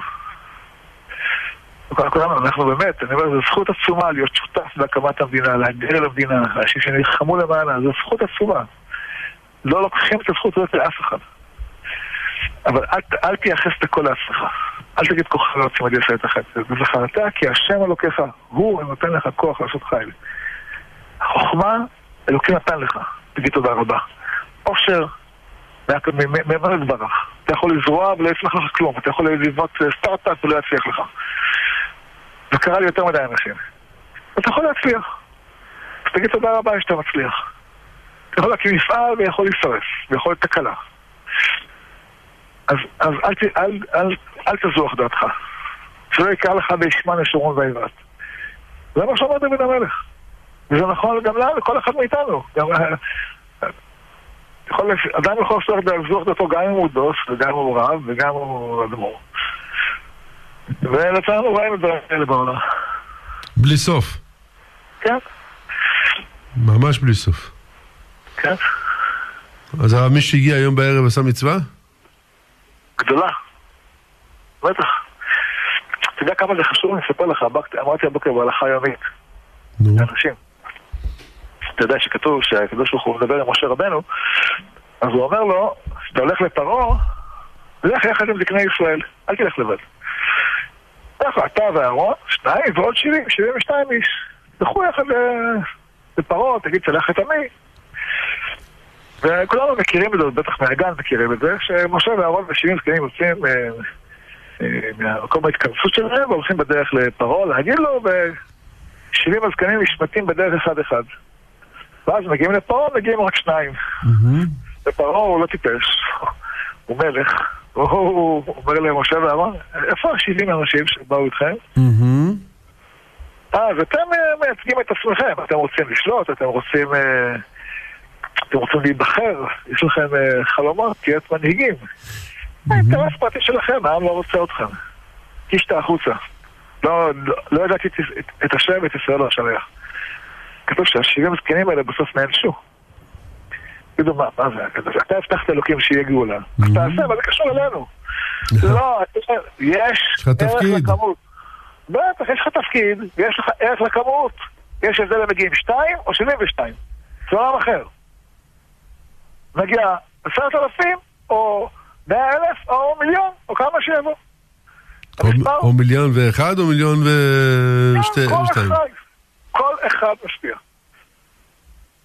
כולנו, אנחנו באמת, אני אומר, זו זכות עצומה להיות שותף בהקמת המדינה, להגר על המדינה, אנשים שנלחמו למענה, זו זכות עצומה. לא לוקחים את הזכות הזאת לאף אחד. אבל אל, אל תייחס את הכל לעצמך. אל תגיד כוחך לא עוצם עד יעשה את החטא. וזכרת כי השם אלוקיך, הוא נותן לך כוח לעשות חייל. החוכמה, אלוקים נתן לך. תגיד תודה רבה. עושר, מעבר לדברך. אתה יכול לזרוע ולא יצמח לך כלום. אתה יכול לבנות אה, סטארט-אפ ולא יצליח לך. זה לי יותר מדי אנשים. אתה יכול להצליח. אז תגיד תודה רבה שאתה מצליח. אתה יכול להקים מפעל ויכול להישרף, ויכול להיות תקלה. אז, אז אל, אל, אל, אל תזוח דעתך. שלא יקרא לך בישמן לשומרון ועברת. זה מה שאומר דוד המלך. וזה נכון גם לנו, לכל אחד מאיתנו. גם, יכול, אדם יכול לזוח דעתו גם אם הוא דוס, וגם אם הוא רב, וגם אם הוא אדמו"ר. ולצערנו רואים את דברים האלה בעולם. בלי סוף. כן. ממש בלי סוף. כן. אז מי שהגיע היום בערב עשה מצווה? גדולה. בטח. אתה יודע כמה זה חשוב? אני אספר לך, אמרתי הבוקר בהלכה יומית. נו. לאנשים. אתה יודע שכתוב שהקדוש ברוך הוא מדבר עם משה רבנו, אז הוא אומר לו, כשאתה הולך לפרעה, לך יחד עם זקני ישראל, אל תלך לבד. ככה, אתה ואהרון, שניים ועוד שבעים, שבעים ושתיים איש. תלכו יחד לפרעה, תגיד צלח את עמי. וכולנו מכירים את זה, בטח מהגן מכירים את זה, שמשה ואהרון ושבעים זקנים יוצאים אה, אה, מהמקום ההתכנסות שלהם והולכים בדרך לפרעה להגיד לו, ושבעים הזקנים נשמטים בדרך אחד-אחד. ואז מגיעים לפרעה, מגיעים רק שניים. ופרעה הוא לא טיפש, הוא מלך. הוא אומר למשה ואהרון, איפה השבעים אנשים שבאו איתכם? אה, אז אתם מייצגים את עצמכם, אתם רוצים לשלוט, אתם רוצים... אתם רוצים להיבחר, יש לכם חלומות, תהיית מנהיגים. האינטרס פרטי שלכם, העם לא רוצה אתכם. קישת החוצה. לא, לא ידעתי את השם ואת ישראל לא השליח. כתוב שהשבעים הזקנים האלה בסוף נענשו. תגידו, מה, מה זה? אתה הבטחת אלוקים שיהיה גאולה. אז תעשה, אבל זה קשור אלינו. לא, יש ערך לכמות. בטח, יש לך תפקיד, ויש לך ערך לכמות. יש הבדל אם מגיעים שתיים או שבעים ושתיים. זה עולם אחר. מגיע עשרת אלפים, או מאה אלף, או מיליון, או כמה שיבוא. או מיליון ואחד, או מיליון ושתיים. כל אחד משפיע.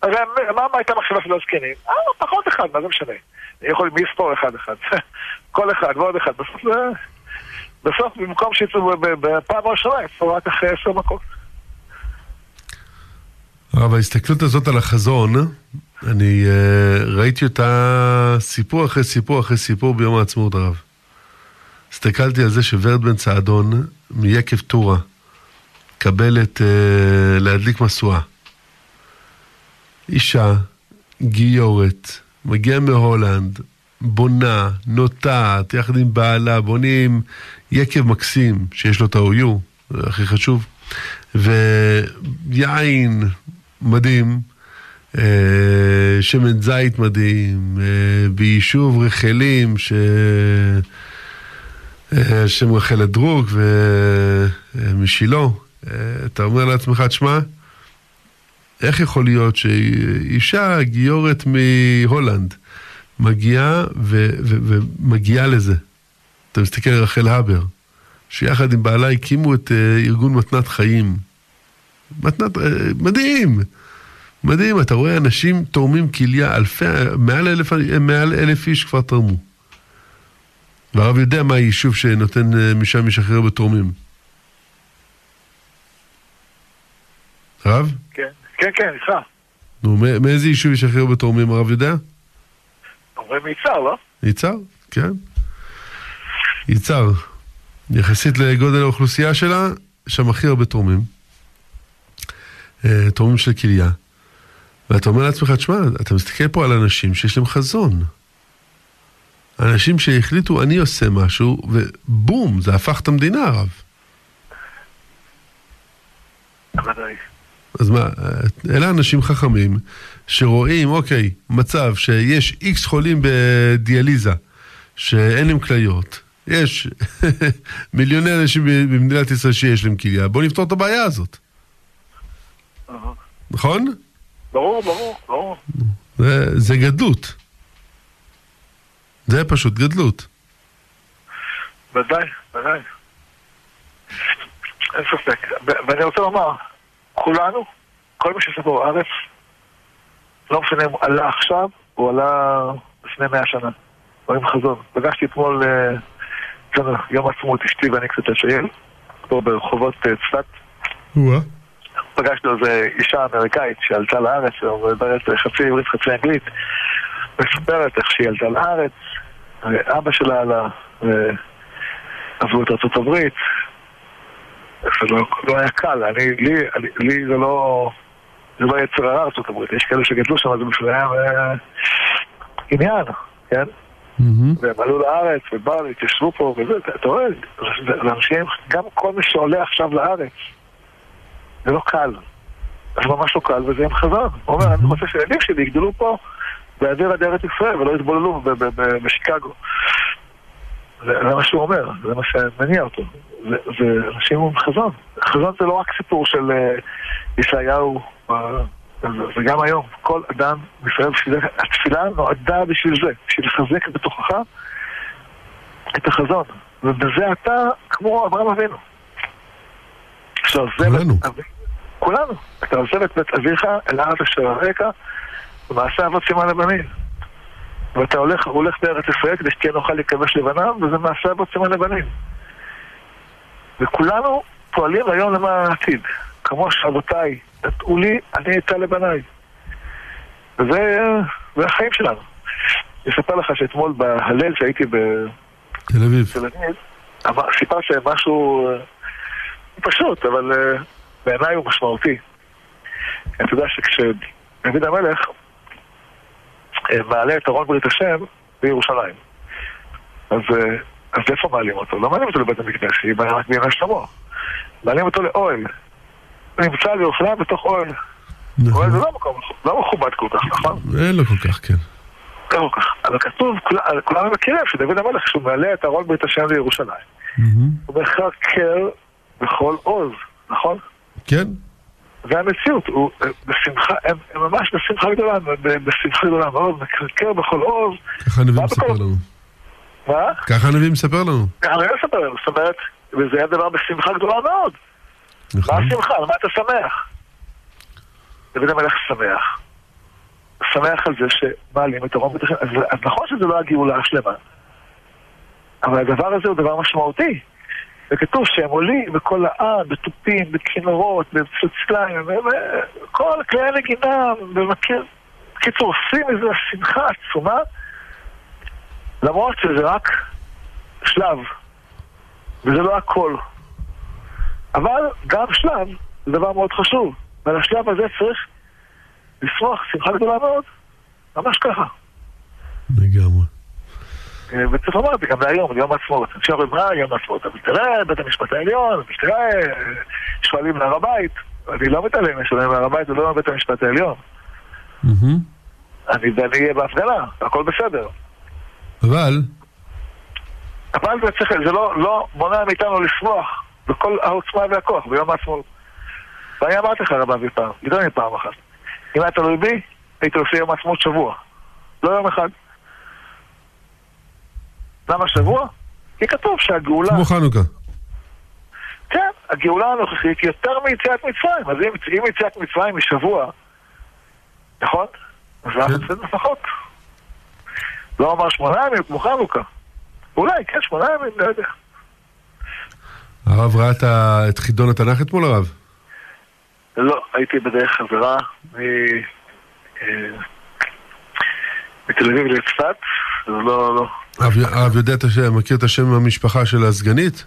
הרי מה הייתה מחשבה של הזקנים? אה, פחות אחד, מה זה משנה? אני יכול מי יספור אחד אחד. כל אחד ועוד אחד. בסוף. בסוף במקום שיצאו בפעם הראשונה, יצאו רק אחרי עשר מכות. הרב, ההסתכלות הזאת על החזון, אני uh, ראיתי אותה סיפור אחרי סיפור אחרי סיפור ביום העצמאות הרב. הסתכלתי על זה שוורד בן צעדון מיקב טורה קבלת uh, להדליק משואה. אישה, גיורת, מגיעה מהולנד, בונה, נוטעת, יחד עם בעלה, בונים יקב מקסים, שיש לו את ה-OU, הכי חשוב, ויין מדהים, אה, שמן זית מדהים, אה, ביישוב רחלים, ש... אה, שם רחל הדרוג ומשילו, אתה אומר לעצמך, תשמע, איך יכול להיות שאישה גיורת מהולנד מגיעה ומגיעה לזה? אתה מסתכל על רחל הבר, שיחד עם בעלה הקימו את uh, ארגון מתנת חיים. מתנת, uh, מדהים, מדהים, אתה רואה אנשים תורמים כליה, אלפי, מעל אלף, מעל אלף איש כבר תרמו. והרב יודע מה היישוב שנותן uh, משם משחרר בתורמים. רב? כן, כן, איתך. נו, מאיזה יישוב ישחרר בתורמים, הרב יודע? אומרים מיצר, לא? יצהר, כן. יצהר. יחסית לגודל האוכלוסייה שלה, שם הכי הרבה תורמים. אה, תורמים של כליה. ואתה אומר לעצמך, תשמע, אתה מסתכל פה על אנשים שיש להם חזון. אנשים שהחליטו, אני עושה משהו, ובום, זה הפך את המדינה, הרב. בוודאי. אז מה, אלה אנשים חכמים שרואים, אוקיי, מצב שיש איקס חולים בדיאליזה, שאין להם כליות, יש מיליוני אנשים במדינת ישראל שיש להם כליה, בואו נפתור את הבעיה הזאת. נכון? ברור, ברור, ברור. זה, זה גדלות. זה פשוט גדלות. ודאי, ודאי. אין ספק. ואני רוצה לומר, כולנו, כל מי שעושה פה בארץ, לא משנה אם הוא עלה עכשיו, הוא עלה לפני מאה שנה. הוא עם חזון. פגשתי אתמול, אצלנו יום עצמאות, אשתי ואני קצת לצייל, פה ברחובות צפת. פגשנו איזו אישה אמריקאית שעלתה לארץ, ומדברת חצי עברית, חצי אנגלית, מספרת איך שהיא עלתה לארץ, ואבא שלה עלה, ועזבו את ארצות הברית, זה לא, לא היה קל, אני, לי, אני, לי זה לא... זה לא יצר הרע ארצות הברית, יש כאלה שגדלו שם, זה בשבילם אה, עניין, כן? והם עלו לארץ, ובאו, התיישבו פה, וזה, אתה רואה, זה אנשים, גם כל מי שעולה עכשיו לארץ, זה לא קל. זה ממש לא קל, וזה עם חזון. הוא אומר, אני רוצה שהילדים שלי יגדלו פה באוויר עד ארץ ישראל, ולא יתבוללו בשיקגו. זה מה שהוא אומר, זה מה שמניע אותו. זה אנשים עם חזון. חזון זה לא רק סיפור של ישעיהו, זה גם היום. כל אדם בישראל, התפילה נועדה בשביל זה, בשביל לחזק בתוכך את החזון. ובזה אתה כמו אברהם אבינו. עכשיו, זה... כולנו. כולנו. אתה עוזב את בית אביך אל הארץ אשר הרקע, ומעשה אבות סימן לבנים. ואתה הולך, הולך בארץ ישראל כדי שתהיה נוכל לכבש לבנם, וזה מעשה אבות סימן לבנים. וכולנו פועלים היום למען העתיד. כמו שאבותיי נטעו לי, אני אטע לבניי. וזה זה החיים שלנו. אני אספר לך שאתמול בהלל שהייתי בתל אביב, סיפר שמשהו פשוט, אבל uh, בעיניי הוא משמעותי. אתה יודע שכשדוד המלך מעלה את ארון ברית השם בירושלים, אז, uh, אז איפה מעלים אותו? לא מעלים אותו לבית המקדש, היא רק בימי שלמה. מעלים אותו לאוהל. נמצא בירושלים בתוך אוהל. נכון. אוהל זה לא מקום, לא מכובד כל כך, נכון? אין לו כל כך, כן. לא כל כך. אבל כתוב, כול- כולנו מכירים שדוד המלך, כשהוא מעלה את ארון ברית השם לירושלים, הוא מחקר בכל עוז, נכון? כן, זה המציאות, הוא אה, בשמחה, הם, הם ממש בשמחה גדולה, בשמחה גדולה מאוד, מקרקר בכל עוז. ככה הנביא מה מספר בכל- לנו. מה? ככה הנביא מספר לנו. אני לא אספר לנו, זאת אומרת, וזה היה דבר בשמחה גדולה מאוד. מה נכון? השמחה? על מה אתה שמח? דוד המלך שמח. שמח על זה שמעלים את הרוב. אז, אז נכון שזה לא הגאולה השלמה, אבל הדבר הזה הוא דבר משמעותי. וכתוב שהם עולים בכל העם, בתופים, בכינורות, בפצצליים, וכל כלי הנגינה, במכיר, קיצור, עושים איזו שמחה עצומה, למרות שזה רק שלב, וזה לא הכל. אבל גם שלב זה דבר מאוד חשוב, ועל השלב הזה צריך לשמוח שמחה גדולה מאוד, ממש ככה. לגמרי. אה, וצריך לומר את זה גם להיום, ליום העצמאות. אומרים, מה יום העצמאות? אתה בית המשפט העליון, תראה, שואלים להר הבית. אני לא מתעלם, שואלים להר הבית, זה לא בית המשפט העליון. אני ואני אהיה בהפגנה, הכל בסדר. אבל, אבל זה צריך, זה לא, לא מונע מאיתנו לשמוח בכל העוצמה והכוח ביום העצמאות. ואני אמרתי לך רב אבי פעם, יותר מפעם אחת. אם היה תלוי בי, הייתי עושה יום העצמאות שבוע. לא יום אחד. למה שבוע? כי כתוב שהגאולה... כמו חנוכה. כן, הגאולה הנוכחית יותר מיציאת מצרים. אז אם, אם יציאת מצרים היא שבוע, נכון? אז אנחנו כן. צריכים לפחות. לא אמר שמונה ימים כמו חנוכה. אולי, כן, שמונה ימים, לא יודע. הרב ראה את חידון התנ"ך אתמול, הרב? לא, הייתי בדרך חזרה. אה, מתל אביב לצפת, אז לא, לא. הרב הרב יודע את השם, מכיר את השם המשפחה של הסגנית?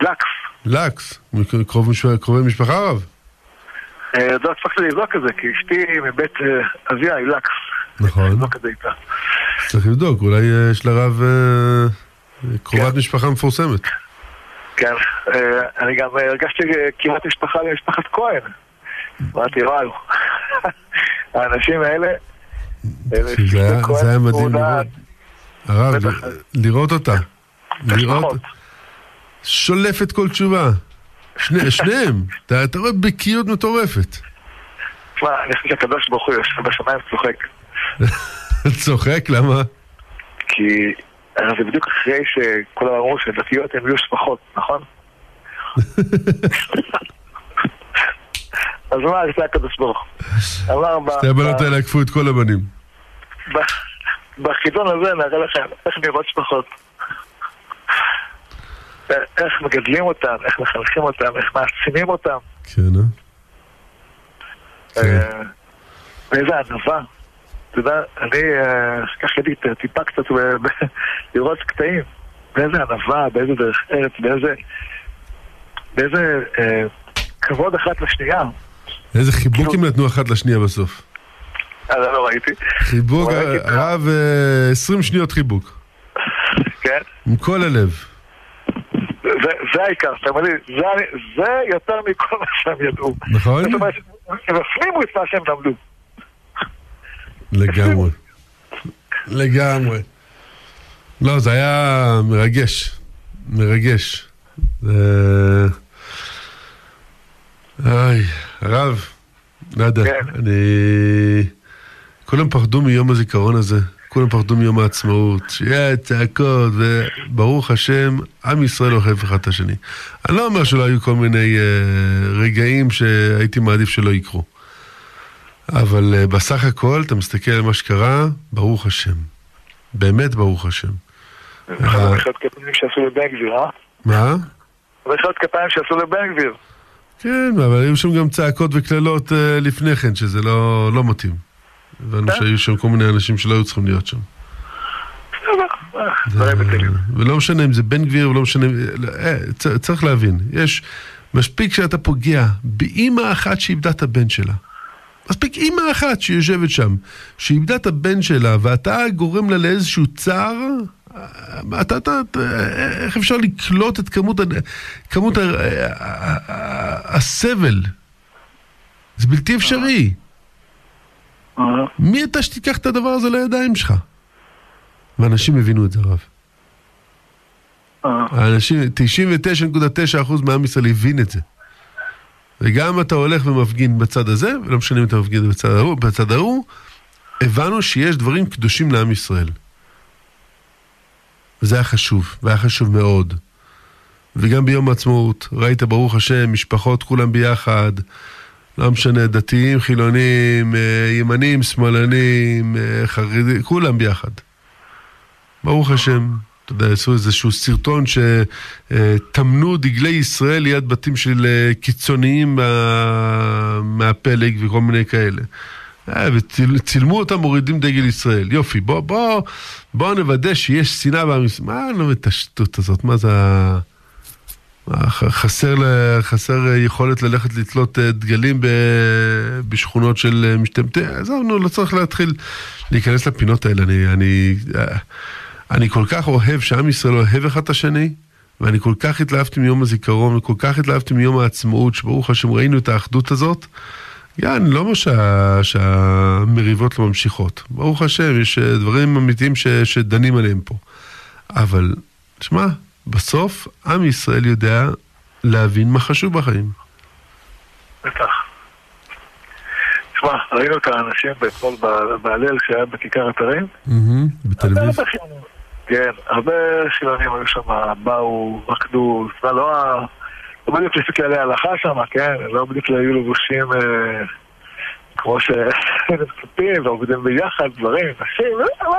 לקס. לקס. קרובי משפחה, הרב? אה, לא הספקתי לבדוק את זה, כי אשתי מבית אה, אביה היא לקס. נכון. צריך לבדוק, אולי יש לרב אה, קרובת כן. משפחה מפורסמת. כן, אה, אני גם הרגשתי כמעט משפחה למשפחת כהן. אמרתי, וואו, האנשים האלה... אלה זה היה- מדהים לראות. הרב, בטח. לראות אותה. לראות. שולפת כל תשובה. שני- שניהם, אתה אתה רואה בקיאות מטורפת. תשמע, אני חושב שהקדוש ברוך הוא יושב בשמיים וצוחק. צוחק, למה? כי הרי זה בדיוק אחרי שכולם אמרו שדתיות הן יהיו שפחות, נכון? אז מה עשה הקדוש ברוך הוא? שתי הבנות האלה עקפו את כל הבנים. בחידון הזה נראה לכם איך נראות שפחות. איך מגדלים אותם, איך מחנכים אותם, איך מעצימים אותם. כן, אה? כן. אה, ואיזה ענווה. אתה יודע, אני, אה, ככה הייתי טיפה קצת לראות קטעים. באיזה ענווה, באיזה דרך ארץ, באיזה... באיזה אה, כבוד אחת לשנייה. איזה חיבוק הם נתנו אחת לשנייה בסוף. אני לא ראיתי. חיבוק, הרב, אה, 20 שניות חיבוק. כן? עם כל הלב. זה, זה העיקר, זאת אומרת, זה, זה יותר מכל מה שהם ידעו. נכון? זאת אומרת, הם הפנימו את מה שהם למדו. לגמרי. לגמרי. לא, זה היה מרגש. מרגש. איי, הרב, לא יודע. אני... כולם פחדו מיום הזיכרון הזה, כולם פחדו מיום העצמאות, שיהיה צעקות, וברוך השם, עם ישראל אוכף אחד את השני. אני לא אומר שלא היו כל מיני uh, רגעים שהייתי מעדיף שלא יקרו. אבל uh, בסך הכל, אתה מסתכל על מה שקרה, ברוך השם. באמת ברוך השם. זה מחיאות כפיים שעשו לבן גביר, אה? מה? מחיאות כפיים שעשו לבן גביר. כן, אבל היו שם גם צעקות וקללות לפני כן, שזה לא, לא מתאים. הבנו כן. שהיו שם כל מיני אנשים שלא היו צריכים להיות שם. אה. ולא משנה אם זה בן גביר ולא משנה... אה, צ- צריך להבין, יש... מספיק שאתה פוגע באימא אחת שאיבדה את הבן שלה. מספיק אימא אחת שיושבת שם, שאיבדה את הבן שלה, ואתה גורם לה לאיזשהו צער, אה, אתה, אתה, איך אפשר לקלוט את כמות, כמות הסבל? זה בלתי אפשרי. אה, מי אתה שתיקח את הדבר הזה לידיים שלך? ואנשים הבינו את זה, הרב. אה. האנשים, 99.9% מעם ישראל הבין את זה. וגם אתה הולך ומפגין בצד הזה, ולא משנה אם אתה מפגין בצד ההוא, בצד ההוא, הבנו שיש דברים קדושים לעם ישראל. וזה היה חשוב, והיה חשוב מאוד. וגם ביום העצמאות, ראית ברוך השם, משפחות כולם ביחד, לא משנה, דתיים, חילונים, אה, ימנים, שמאלנים, אה, חרדים, כולם ביחד. ברוך השם, אתה יודע, עשו איזשהו סרטון שטמנו דגלי ישראל ליד בתים של אה, קיצוניים מה- מהפלג וכל מיני כאלה. וצילמו אותם מורידים דגל ישראל. יופי, בוא, בוא, בוא נוודא שיש שנאה בעם ישראל. מה לא את השטות הזאת? מה זה ה... חסר, חסר יכולת ללכת לתלות אה, דגלים בשכונות של אה, משתמטי, עזוב, נו, לא צריך להתחיל להיכנס לפינות האלה. אני, אני, אה, אני כל כך אוהב שעם ישראל אוהב אחד את השני, ואני כל כך התלהבתי מיום הזיכרון, וכל כך התלהבתי מיום העצמאות, שברוך השם ראינו את האחדות הזאת. אני לא אומר שה, שהמריבות לא ממשיכות. ברוך השם, יש דברים אמיתיים ש, שדנים עליהם פה. אבל, תשמע, בסוף עם ישראל יודע להבין מה חשוב בחיים. בטח. תשמע, ראינו את האנשים אתמול בהלל שהיה בכיכר אתרים? בתל אביב. כן, הרבה חילונים היו שם, באו, רקדו, לא, לא בדיוק לפי כללי ההלכה שם, כן? לא בדיוק היו לבושים אה, כמו שהם מצפים, ועובדים ביחד, דברים, נשים, אבל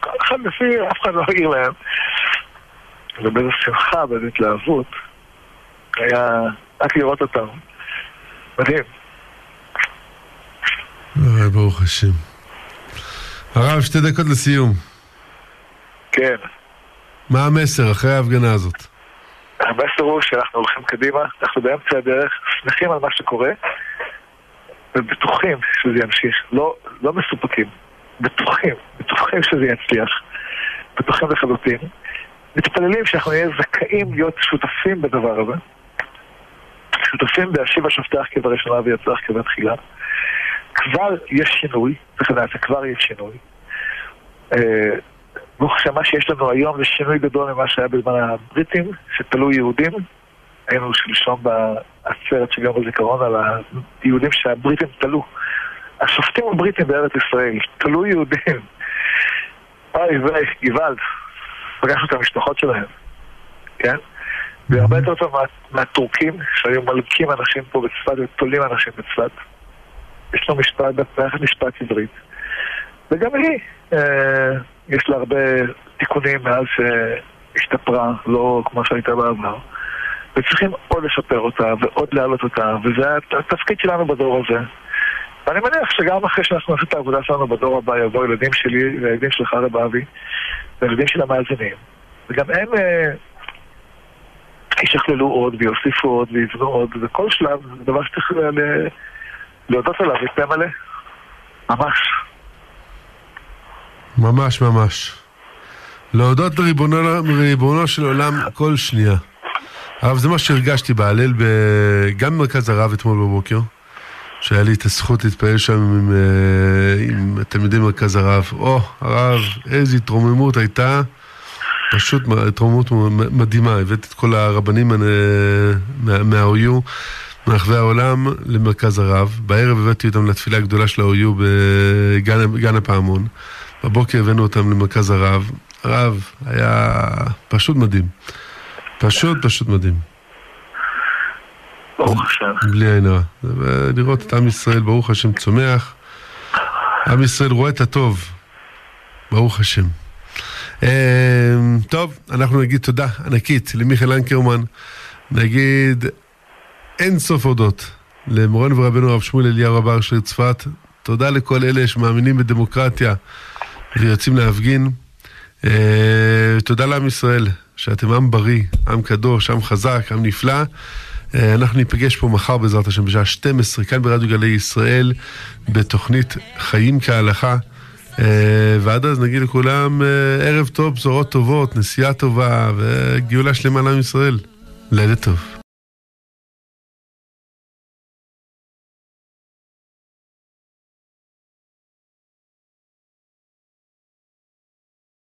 כל אחד לפי, אף אחד לא העיר להם. ובאיזו שמחה, באיזו התלהבות. היה רק לראות אותם. מדהים. ברוך השם. הרב, שתי דקות לסיום. כן. מה המסר אחרי ההפגנה הזאת? המסר הוא שאנחנו הולכים קדימה, אנחנו באמצע הדרך, שמחים על מה שקורה, ובטוחים שזה ימשיך. לא, לא מסופקים, בטוחים, בטוחים שזה יצליח. בטוחים לחלוטין. מתפללים שאנחנו נהיה זכאים להיות שותפים בדבר הזה. שותפים בהשיב השופטך כבראשונה ויצרך כבתחילה. כבר יש שינוי, צריך לדעת שכבר יש שינוי. אה, ברוך השם, מה שיש לנו היום זה שינוי גדול ממה שהיה בזמן הבריטים, שתלו יהודים. היינו שלשום בעצרת של יום הזיכרון על היהודים שהבריטים תלו. השופטים הבריטים בארץ ישראל תלו יהודים. אוי ויי, גוואלד. פגשנו את המשפחות שלהם, כן? והרבה יותר טוב מה, מהטורקים שהיו מלקים אנשים פה בצפת ותולים אנשים בצפת. יש לו משפט, מערכת משפט עברית. וגם היא, אה, יש לה הרבה תיקונים מאז שהשתפרה, לא כמו שהייתה בעבר. וצריכים עוד לשפר אותה ועוד להעלות אותה, וזה התפקיד שלנו בדור הזה. ואני מניח שגם אחרי שאנחנו נעשה את העבודה שלנו בדור הבא, יבואו ילדים שלי וילדים שלך רב אבי, וילדים של המאזינים. וגם הם אה, ישכללו עוד ויוסיפו עוד ויבנו עוד, וכל שלב זה דבר שצריך להודות עליו בפה מלא. ממש. ממש ממש. להודות לריבונו של עולם כל שנייה. אבל זה מה שהרגשתי בהלל, גם במרכז הרב אתמול בבוקר. שהיה לי את הזכות להתפעל שם עם, אה, עם תלמידי מרכז הרב. או, הרב, איזו התרוממות הייתה, פשוט התרוממות מדהימה. הבאתי את כל הרבנים מה-OU, מרחבי העולם, למרכז הרב. בערב הבאתי אותם לתפילה הגדולה של ה-OU בגן הפעמון. בבוקר הבאנו אותם למרכז הרב. הרב היה פשוט מדהים. פשוט פשוט מדהים. ברוך השם. בלי עין הרע. לראות את עם ישראל, ברוך השם, צומח. עם ישראל רואה את הטוב. ברוך השם. טוב, אנחנו נגיד תודה ענקית למיכאל אנקרמן. נגיד אין סוף הודות למורנו ורבנו הרב שמואל אליהו רב של צפת. תודה לכל אלה שמאמינים בדמוקרטיה ויוצאים להפגין. תודה לעם ישראל, שאתם עם בריא, עם קדוש, עם חזק, עם נפלא. אה, אנחנו ניפגש פה מחר בעזרת השם בשעה 12, כאן ברדיו גלי ישראל, בתוכנית חיים כהלכה. אה, ועד אז נגיד לכולם אה, ערב טוב, בשורות טובות, נסיעה טובה וגאולה שלמה לעם ישראל. לילה טוב.